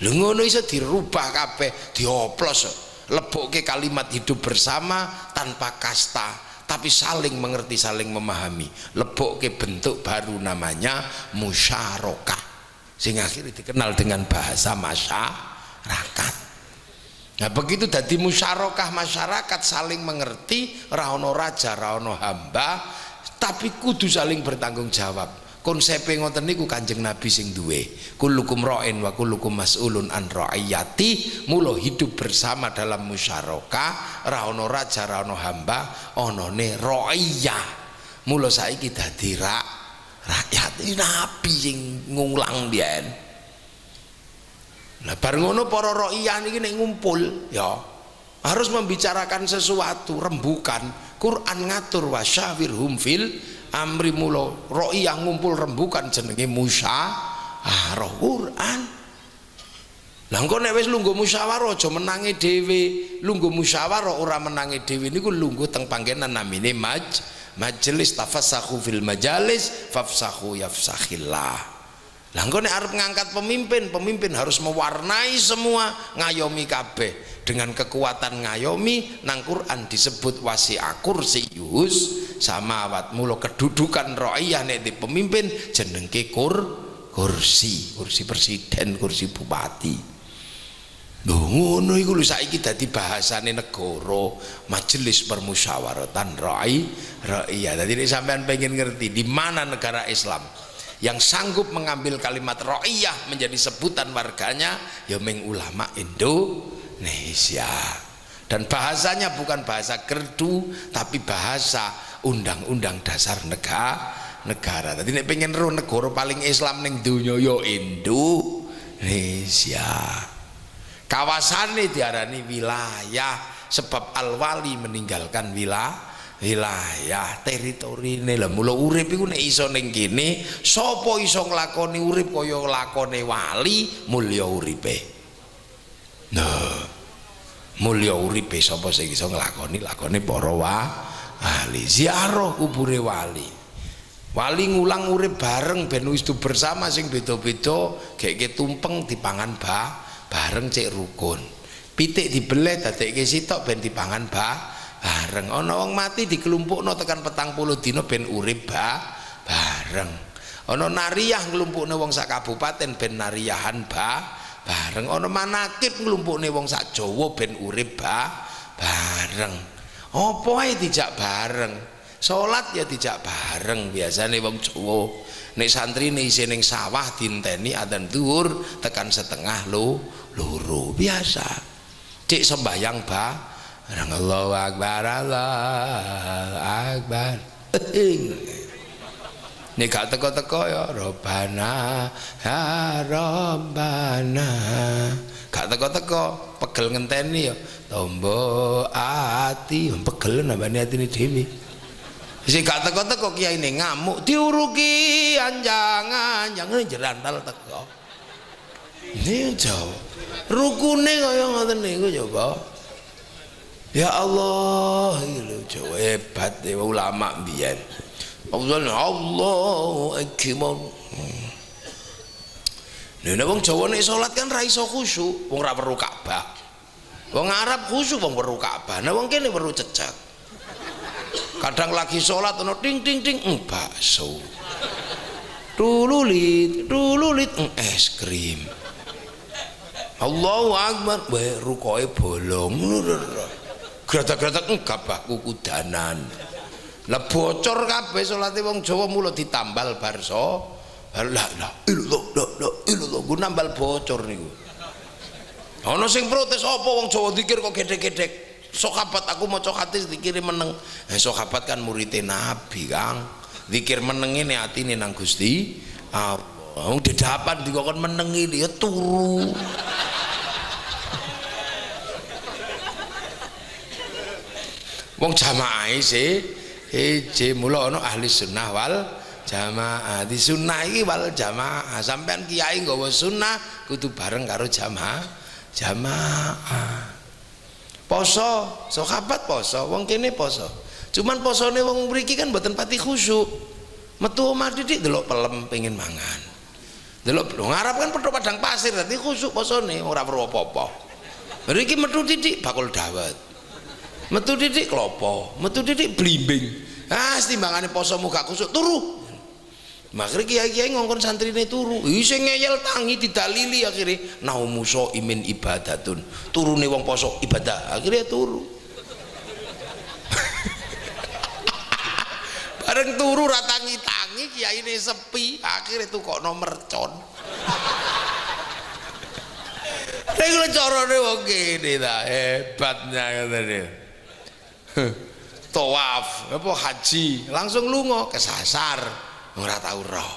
Lho ngono iso dirubah kabeh dioplos lebokke kalimat hidup bersama tanpa kasta tapi saling mengerti saling memahami. Lebokke bentuk baru namanya musyarakah. Sehingga akhirnya dikenal dengan bahasa masyarakat. Nah begitu dari musyarakah masyarakat saling mengerti rahono raja rahono hamba tapi kudu saling bertanggung jawab konsep ngoten niku Kanjeng Nabi sing duwe. Kullukum ra'in wa kullukum mas'ulun an ra'iyati. Mulo hidup bersama dalam musyarakah. Ra ono raja ra ono hamba onone ra'iyah. Mulo saiki dadi ra rakyat. Nabi sing ngulang biyen. Lah bar ngono para ra'iyah nek ngumpul ya harus membicarakan sesuatu rembukan. Quran ngatur wasyawirhum fil amri mulo roi yang ngumpul rembukan jenenge musya ah Quran. Lah engko nek wis lungguh musyawarah aja menangi dhewe. Lungguh musyawarah ora menangi dhewe niku lungguh teng panggenan namine maj majelis tafassahu fil majalis fafsahu yafsakhillah lah engko nek arep pemimpin pemimpin harus mewarnai semua ngayomi kabeh dengan kekuatan ngayomi nang Quran disebut wasi'a kursiyus samawat mulo kedudukan ro'iyah nek di pemimpin jenengke kur kursi kursi presiden kursi bupati Lho ngono iku lho saiki dadi bahasane negara majelis permusyawaratan ra'i ra'iyah. Dadi nek sampean pengen ngerti di mana negara Islam yang sanggup mengambil kalimat ra'iyah menjadi sebutan warganya ya meng ulama Indonesia. Dan bahasanya bukan bahasa gerdu tapi bahasa undang-undang dasar negara negara. Tadi nek pengen ro negara paling Islam ning donya ya Indonesia kawasan ini diarani wilayah sebab al-wali meninggalkan wilayah wilayah teritori ini lah mula urip itu nek iso ning kene sapa iso nglakoni urip kaya lakone wali mulya uripe? Nah mulya uripe sapa sing iso nglakoni? Lakone para wali. Ziarah kubure wali. Wali ngulang urip bareng ben wis bersama sing beda-beda gek tumpeng dipangan bah bareng cek rukun. Pitik dibelet dadekke sitok ben dipangan ba bareng. Ana wong mati dikelumpukno tekan petang puluh dina ben urip ba. Bareng. Ana nariyah nglumpukne wong sak kabupaten ben nariyahan ba. Bareng. Ana manakib nglumpukne wong sak Jawa ben urip ba. Bareng. Apa ae dijak bareng? Salat ya dijak bareng. Biasane wong Jawa. Nek santri nek isih sawah dinteni adzan dhuwur tekan setengah lo loro biasa. Cek sembahyang ba orang Allahu Akbar Allah Akbar. Ini gak teko-teko ya Robbana ya Robbana gak teko-teko pegel ngenteni ya tombo ati. Pegel nambani hati ini dewi. Si gak teko-teko kiai ini ngamuk diuruki anjangan. Jangan jerantal teko. Ini jauh rukune kaya ngoten niku coba ya Allah hebat ya ulama mbiyen Allah Allahu akbar Nek wong Jawa nek salat kan ra iso khusyuk, wong ra perlu Ka'bah. Wong Arab khusyuk wong perlu Ka'bah. Nah wong kene perlu cecak. Kadang lagi salat ono ting ting ting mm, bakso. Dululit, dululit mm, es krim. Allahu Akbar wae rukoe bolong gratak-gratak enggak bah kukudanan lah bocor kabeh salate wong Jawa mula ditambal barso lah lah illallah lah lah illallah ku nambal bocor niku. Ana sing protes apa wong Jawa dikir kok gedek-gedek sokabat aku maca hadis dikir meneng. Eh sokabat kan muridé Nabi Kang. Dikir meneng ini atine nang Gusti Allah. Wong dedapan dikon menengi dia turu. Wong jamaah sih ije mula ana ahli sunnah wal jamaah. Di sunnah iki wal jamaah. Sampean kiai nggawa sunnah kudu bareng karo jamaah. Jamaah. Poso, sahabat poso, wong kene poso. Cuman posone wong mriki kan mboten pati khusyuk. Metu omah didik delok pelem pengen mangan. Delok ngarap kan pedho padang pasir dadi khusuk posone ora apa-apa. Mriki metu titik bakul dawet. Metu titik klopo, metu titik blimbing. Ah timbangane posomu gak khusuk turu. Makri kiai-kiai ngongkon santrine turu. Isi ngeyel tangi didalili akhirnya naumuso imin ibadatun. Turune wong poso ibadah. Akhirnya turu. bareng turu ratangi tangi kiai ini sepi akhirnya tuh kok nomor corone wong gini ta hebatnya kata dia tawaf. Apa haji? Langsung lungo kesasar. Ora tau roh.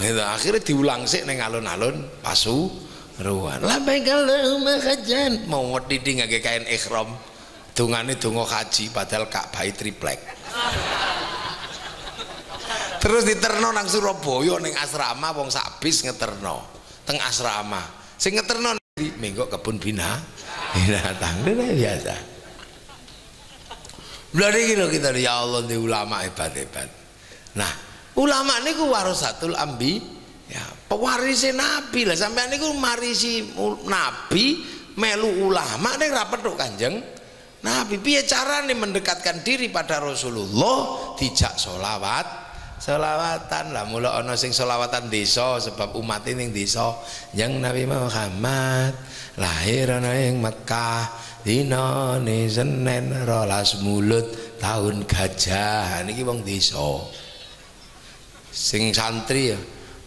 Itu akhirnya diulang sih neng alun-alun pasu ruan. Lambai kalau hajan mau ngedidi nggak kain ikhram. Dungane dungo haji padahal kak bayi triplek. Terus diterno nang Surabaya ning asrama wong sak bis ngeterno. Teng asrama. Sing ngeterno di minggu kebun bina binatang. Itu biasa Berarti gitu kita ya Allah di ulama hebat hebat. Nah ulama ini ku warasatul ambi ya pewarise nabi. Lah sampean niku marisi nabi melu ulama ning ra petuk kanjeng nabi. Piye carane mendekatkan diri pada Rasulullah? Dijak solawat solawatan lah mula ana sing solawatan desa sebab umat ini desa. Yang Nabi Muhammad lahir ana ing Mekah dina ne rolas mulut tahun gajah niki wong desa. Sing santri ya.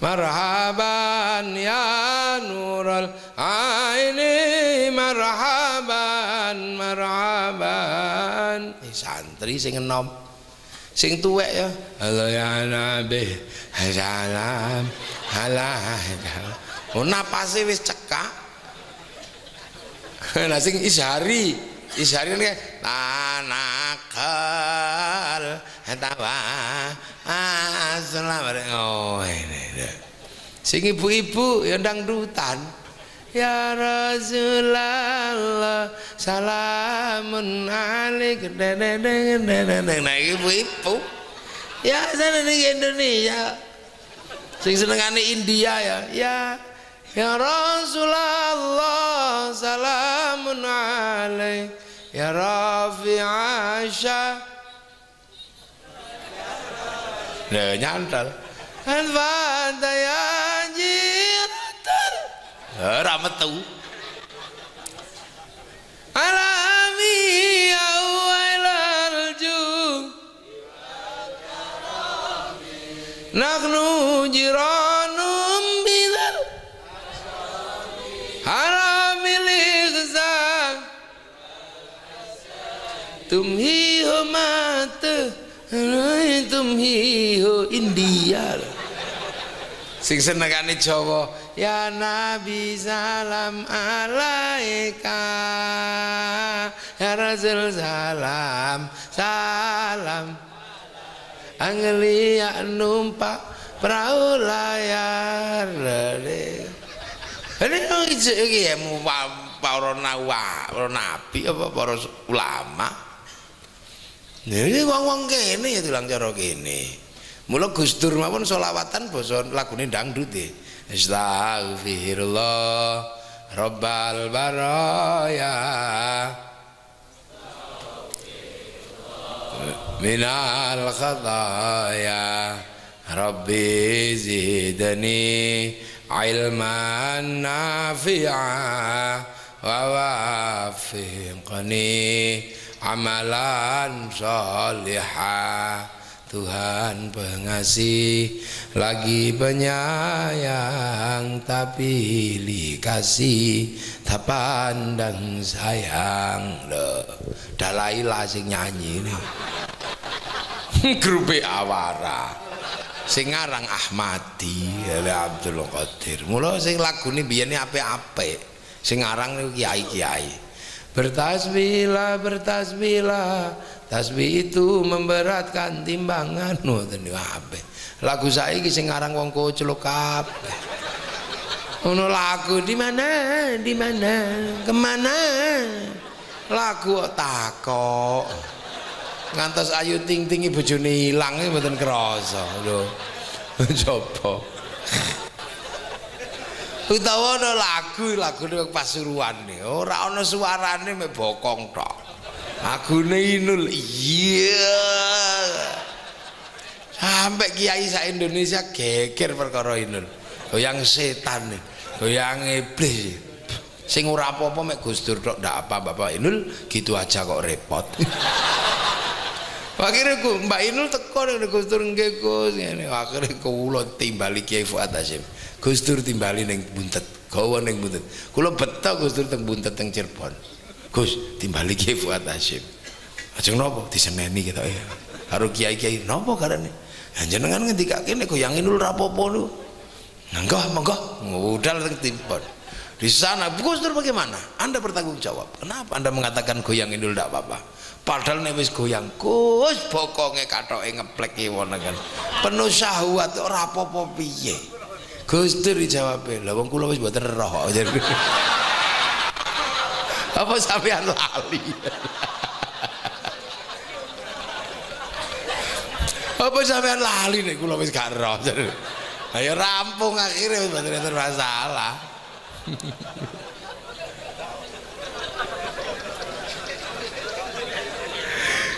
Marhaban ya nurul aini marhaban marhaban. Santri sing enom. Sing tuwek ya. Halo ya nabi. Salam. Halah oh napase wis cekak nah sing ishari ishari ini tanakal tawa assalam oh ini sing ibu-ibu yang dangdutan Ya Rasulullah salamun alaik. Nah ibu-ibu. Ya sana nih Indonesia. Sing senengane India ya. Ya Ya Rasulullah salamun alaik. Ya Rafi Asya Nah nyantal Al-Fata ya jiratan Rametu Alami awal ju Nahnu tumhi ho mat tumhi ho India sing senengane Jawa ya nabi salam alaika ya rasul salam salam. Anglia numpak perahu layar ini yang iki ya nawa, para nabi apa para ulama. Ini wong-wong kene ya tulang cara kene. Mula Gus Dur mawon selawatan basa lagune dangdut e. Astaghfirullah Rabbal baraya minal khataya Rabbi zidani ilman nafi'a wa wafiqni amalan salihah. Tuhan pengasih lagi penyayang tapi dikasih tak pandang sayang. Loh Dalai sing nyanyi nih grup awara. Sing aran Ahmadi ya Abdul Qadir. Mula sing lagune biyene apik-apik. Sing aran niku kiai-kiai bertasbihlah bertasbihlah. Tasbih itu memberatkan timbangan. Ngoten niku apik lagu saiki sing aran wong koclok kabeh. Ono lagu di mana? Di mana? Ke mana? Lagu takok. Ngantos ayu ting ting bojone ilang mboten krasa lho. Coba utawa ana lagu lagu ning pasuruan ora ana suarane mek bokong tok. Lagune inul iya. Sampai kiai sa Indonesia geger perkara inul. Goyang setan goyang iblis sing ora apa-apa mek Gus Dur tok ndak apa Bapak Inul gitu aja kok repot. Akhirnya Mbak Inul teko ning Gus Dur nggih Gus. Ngene akhire kula timbali Kiai Fuad Gus Dur timbali ning buntet gawa ning buntet. Kula beto Gus Dur teng buntet teng Cirebon. Gus timbali Kiai Fuad Hasyim ajeng napa? Diseneni kita ya karo kiai-kiai napa karane jenengan ngendikake nek goyang Inul rapopo niku. Enggak, enggak, udah teng timpon. Di sana, Gus Dur bagaimana? Anda bertanggung jawab. Kenapa Anda mengatakan goyang Inul tidak apa-apa? padahal nek goyang Gus bokonge kathoke ngeplek ngono kan. Penuh syahwat ora apa-apa piye Gus Dur dijawab lha wong kula wis mboten roh. Apa sampean lali? Apa sampean lali nek kula wis gak roh? Ayo rampung akhirnya betul masalah.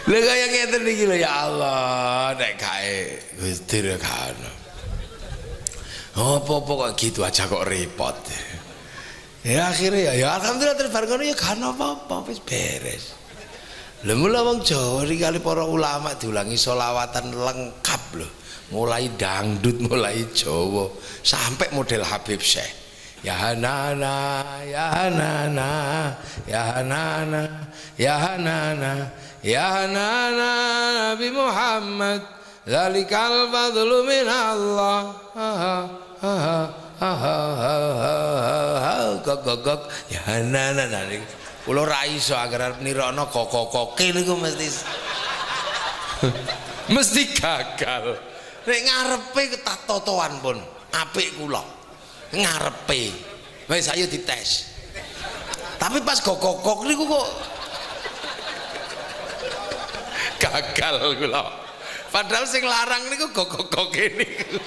Lha kaya ngeten iki lho ya Allah, nek kae Gusti ya kan. Apa-apa kok gitu aja kok repot. Ya akhirnya ya, ya alhamdulillah terus bareng ya kan apa-apa wis beres. Lha mula wong Jawa iki kali para ulama diulangi selawatan lengkap lho. Mulai dangdut, mulai Jawa, sampai model Habib Syekh. Ya nana, ya nana, ya nana, ya nana. Ya nana Nabi Muhammad Zalikal fadlu min Allah Gok gok gok Ya nana nana Kulo ra iso agar nirono kok-koke niku mesti mesti gagal. Nek ngarepe ketatotoan pun apik kula. Ngarepe. Wis ayo dites. Tapi pas gok-gok niku kok gagal kula padahal sing larang niku gogok niku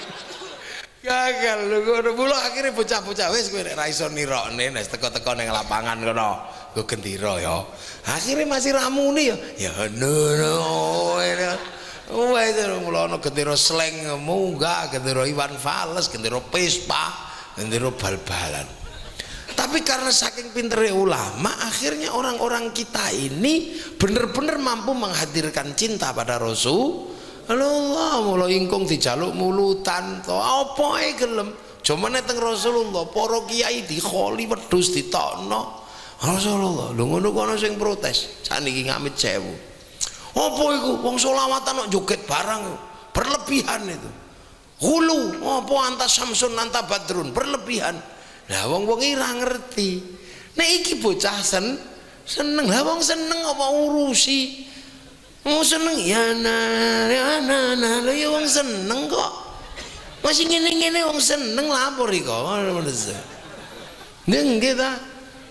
gagal lho ngono mula akhire bocah-bocah wis kowe nek ra iso nirokne nek teko-teko ning lapangan kono go gendira ya. Akhire masih ramune ya. Ya ngono. Itu mula ana gendera sleng munggah, gendera Iwan Fals, gendera Pespa, gendera bal-balan. Tapi karena saking pinternya ulama akhirnya orang-orang kita ini benar-benar mampu menghadirkan cinta pada Rasul Allah mulai ingkung dijaluk mulutan. To apa e gelem? Cuma neteng Rasulullah para kiai dikholi wedhus ditokno. Rasulullah lho ngono kono sing protes? Saniki ngamit sewu. Apa iku? Wong selawatan kok joget barang berlebihan itu. Hulu apa anta samsun anta badrun? Berlebihan. Lah wong-wong ira ngerti. Nek iki bocah sen seneng. Lah wong seneng apa urusi? Mau seneng ya nah, ya nah, nah, ya wong seneng kok. Masih ngene-ngene wong seneng lapor iki kok. Nggih ta.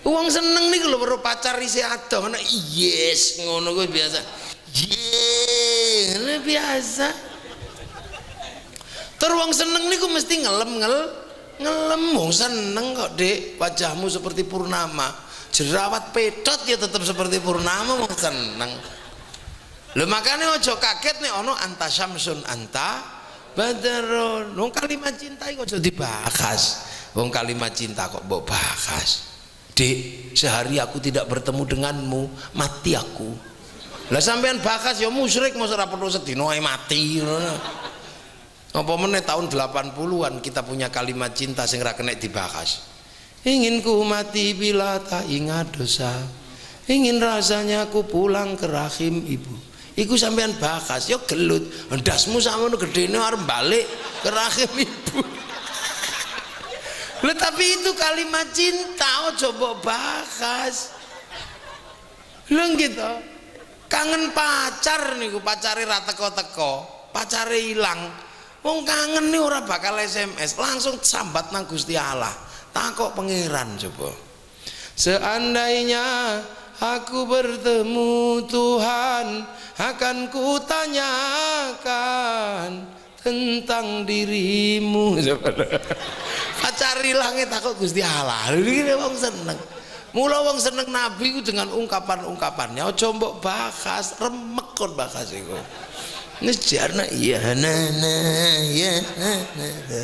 Wong seneng niku lho weruh pacar isih ado, ana yes ngono kuwi biasa. Ye, biasa. Terus wong seneng niku mesti ngelem-ngel ngelem seneng kok dek wajahmu seperti purnama jerawat pedot ya tetap seperti purnama mau seneng lo makanya ojo kaget nih ono anta samsun anta badrun wong kalimat cinta kok jadi dibahas? Wong kalimat cinta kok mbok bahas? Dek sehari aku tidak bertemu denganmu mati aku. Lah sampean bahas ya musyrik mau ora perlu sedino mati apa meneh tahun 80-an kita punya kalimat cinta sing ra kena dibahas? Ingin ku mati bila tak ingat dosa. Ingin rasanya ku pulang ke rahim ibu iku sampean bahas yo gelut. Ndasmu sama gede ini harus balik rahim ibu. Loh, tapi itu kalimat cinta oh coba bahas lu gitu kangen pacar nih pacari rata teko pacari hilang Wong kangen nih ora bakal SMS, langsung sambat nang Gusti Allah. Takok pangeran coba. Seandainya aku bertemu Tuhan, akan kutanyakan tentang dirimu. Pacari langit takut Gusti Allah. Ini wong seneng. Mula wong seneng Nabi dengan ungkapan-ungkapannya, ojo mbok bahas, remek kon bahas iku ngejarna ya nana ya nana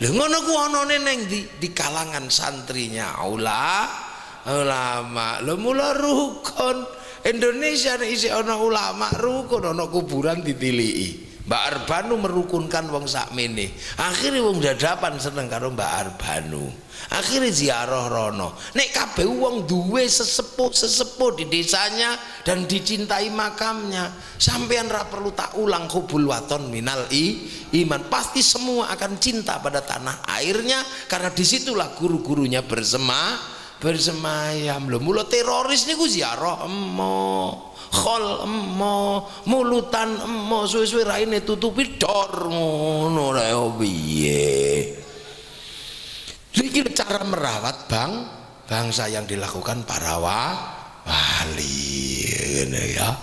lho ngono ku di, di kalangan santrinya aula ulama lho mula rukun. Indonesia nek isih ana ulama rukun ana kuburan ditiliki. Mbak Arbanu merukunkan wong sakmene. Akhirnya wong dadapan seneng karo Mbak Arbanu. Akhirnya ziarah rono. Nek kabeh wong duwe sesepuh sesepuh di desanya dan dicintai makamnya sampean ra perlu tak ulang hubul waton minal i iman. Pasti semua akan cinta pada tanah airnya karena di situlah guru-gurunya bersema bersemayam. Lho mula teroris niku ziarah emo khol emo mulutan emo suwe-suwe raine tutupi dor ngono ra piye. Ini cara merawat bang bangsa yang dilakukan para wa, wali ini ya.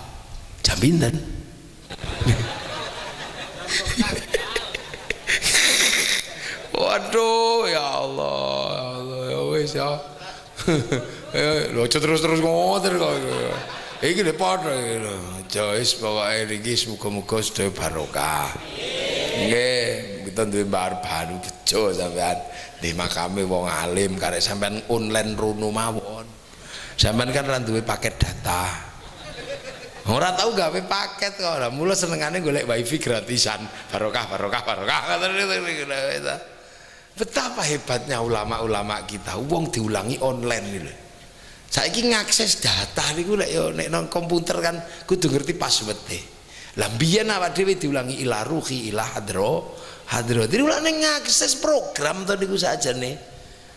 Jaminan waduh ya Allah ya Allah ya wis ya aja terus-terus ngoten kok iki lho padha iki lho jois pokoke iki muga-muga sedaya barokah. Nggih kita duwe bar baru bejo sampean. Di makame wong alim karek sampean online runu mawon. Sampean kan ra duwe paket data. Ora tau gawe paket kok. Lah mula senengane golek wifi gratisan. Barokah barokah barokah. Betapa hebatnya ulama-ulama kita. Wong diulangi online lho. Saiki ngakses data niku lek yo nek nang komputer kan kudu ngerti password e. Lah biyen awak dhewe diulangi ila ruhi ila hadro hadro. Diulangi ngakses program to niku sajane.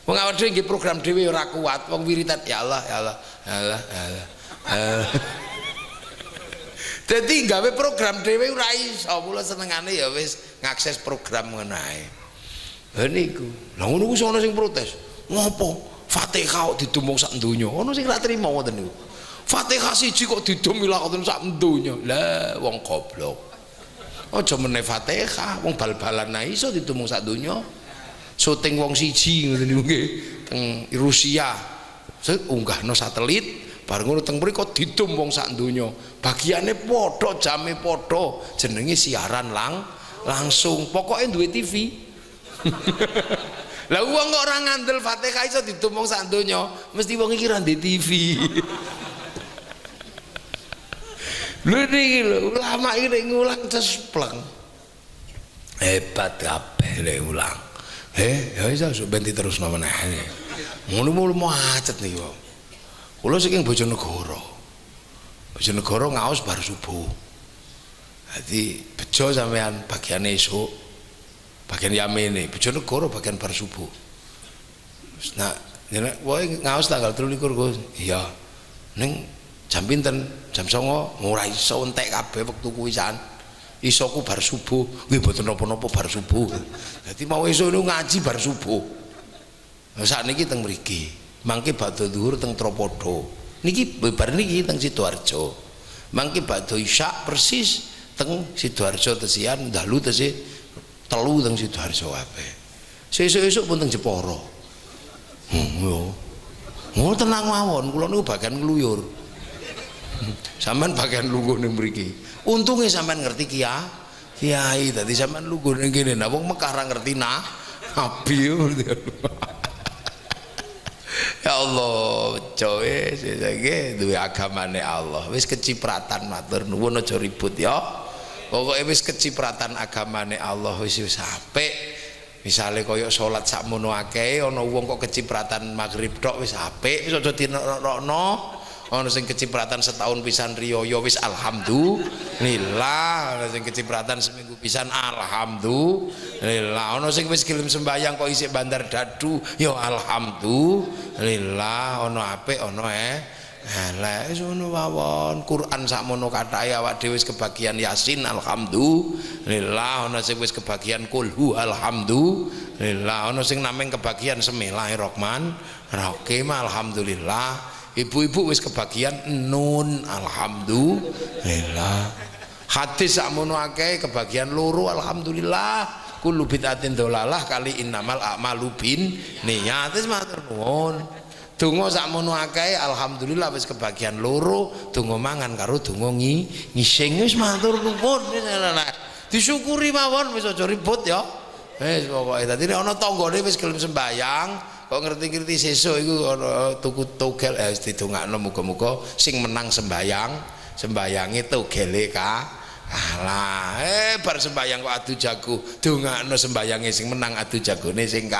Wong awak dhewe nggih program dhewe ora kuat. Wong wiritan ya Allah ya Allah ya Allah ya Allah. Ya. Jadi gawe program dhewe ora iso, mula senengane ya wis ngakses program ngono ae. Lha niku. Lah ngono kuwi ana sing protes. Ngopo? Fatihah kok didumung sak donya. Ono sing ora trimo ngoten niku. Fatihah siji kok didum ilakoten sak donya. Lah wong goblok. Aja meneh Fatihah, wong bal-balan ae iso didumung sak donya. Syuting wong siji ngoten niku nggih teng Rusia. Set unggahno satelit bareng ngono teng mriku didum wong sak donya bagiane padha jame padha jenenge siaran lang langsung pokoknya duwe TV lah wong kok ora ngandel Fatihah iso didum wong sak donya mesti wong iki ra TV lho iki lho ulama iki nek ngulang cespleng hebat kabeh lek ulang eh ya iso ben diterusno meneh ngono mulu macet nih wong Kula saking Bojonegoro. Bojonegoro ngaos bar subuh. Dadi bejo sampean bagian esuk. Bagian yamene, Bojonegoro bagian bar subuh. Nah, nek wae ngaos tanggal 23 Gus. Iya. Ning jam pinten? Jam 09.00 ora iso entek kabeh wektu kuwisan. Isoku bar subuh. Nggih mboten napa-napa bar subuh. Dadi mau esuk ngaji bar subuh. Lah sakniki teng mriki mangke badhe dhuwur teng Tropodo niki bar niki teng Sidoarjo mangke badhe isya persis teng Sidoarjo tesian dalu tesi telu teng Sidoarjo kabeh sesuk-esuk pun teng Jepara hmm yo ngono tenang mawon kula niku bagian ngluyur sampean bagian lungguh ning mriki untunge sampean ngerti kia kiai tadi lungguh ning kene nah wong Mekah ra ngerti nah nabi ya Allah cowe sesake duwe agamane Allah wis kecipratan matur nuwun aja ribut ya pokoke wis kecipratan agamane Allah wis apik. Misale kaya salat sakmono akeh ana wong kok kecipratan maghrib tok wis apik wis aja dinokno ana sing kecipratan setahun pisan riyaya wis alhamdulillah. Ana sing kecipratan seminggu pisan alhamdulillah. Ana sing wis gelem sembayang kok isih bandar dadu ya alhamdulillah. Ana apik ana eh elek wis ngono mawon. Quran sakmono kathahe awak dhewe wis kebagian Yasin alhamdulillah. Ana sing wis kebagian kulhu alhamdulillah. Ana sing nameng kebagian Bismillahirrahmanirrahim. Rahim alhamdulillah. Ibu-ibu wis kebagian nun alhamdulillah. Hadis sakmono akeh kebagian loro alhamdulillah. Kullu bid'atin dolalah kali innamal a'malu bin niyat wis matur nuwun donga sakmono akeh alhamdulillah wis kebagian loro donga mangan karo donga ngising. Wis matur nuwun disyukuri mawon wis aja ribut ya. Wis pokoke. Dadi nek ana tanggane wis gelem sembayang kok ngerti-ngerti sesuk iku ana tuku togel eh didongakno muga-muga sing menang sembayang sembayange togele ka alah eh bar sembayang kok adu jago. Dongakno sembayange sing menang adu jagone sing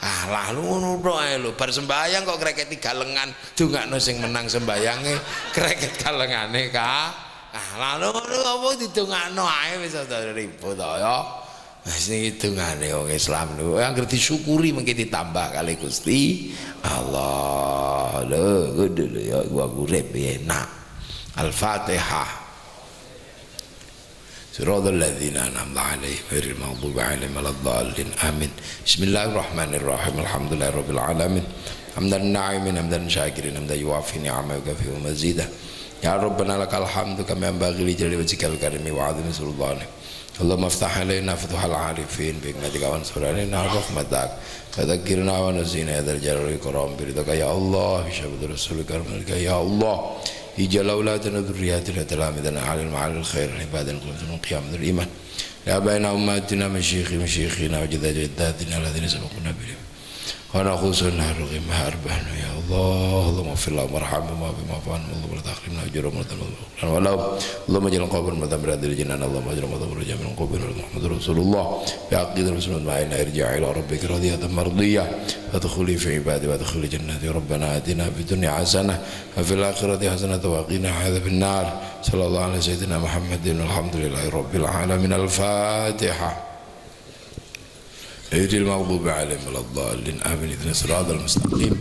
ka alah lu ngono tok ae lho bar sembayang kok kreketi galengan dongakno sing menang sembayange kreket galengane ka alah lu ngono apa didongakno? Ae wis ribut ya Wis niki dungane wong Islam niku anggere disyukuri mengki ditambah kali Gusti Allah. Lho, kudu lho ya gua urip enak. Al-Fatihah. صراط الذين أنعمت عليهم غير المغضوب عليهم ولا الضالين آمين. بسم الله الرحمن الرحيم الحمد لله رب العالمين. حمدا ناعمين حمدا شاكرين حمدا يوافي نعمة ويكافئ مزيدا. lakal hamdu kama yanbaghi li jalali wajhikal karimi wa 'azimi sultanik اللهم افتح علينا فتوح العارفين بحكمتك وانصر علينا رحمتك. فذكرنا ونسينا يا ذا الجلال والإكرام برضاك. يا الله بشهادة رسولك ورحمتك يا الله. اجعل أولادنا وذرياتنا تلامذنا على المعالي الخير عباد القيام قيام الإيمان. لآبائنا وأمهاتنا مشيخي مشيخنا وجداد جداتنا الذين سبقونا بالإيمان. ونخوص النهر غمها أربعنا يا الله اللهم اغفر لهم وارحمهم وبما فعلنا اللهم لا تحرمنا أجرهم ولا تنظرنا ولهم اللهم اجعل قبر مدام هذه الجنان اللهم اجعل مدام رجاء من قبر محمد رسول الله بعقيدة رسول معنا ارجع إلى ربك راضية مرضية فادخلي في عبادي وادخلي جناتي ربنا آتنا في الدنيا حسنة وفي الآخرة حسنة وقنا عذاب النار صلى الله على سيدنا محمد والحمد لله رب العالمين الفاتحة اهدي المغضوب عليهم ولا الضالين آمين اهدنا الصراط المستقيم.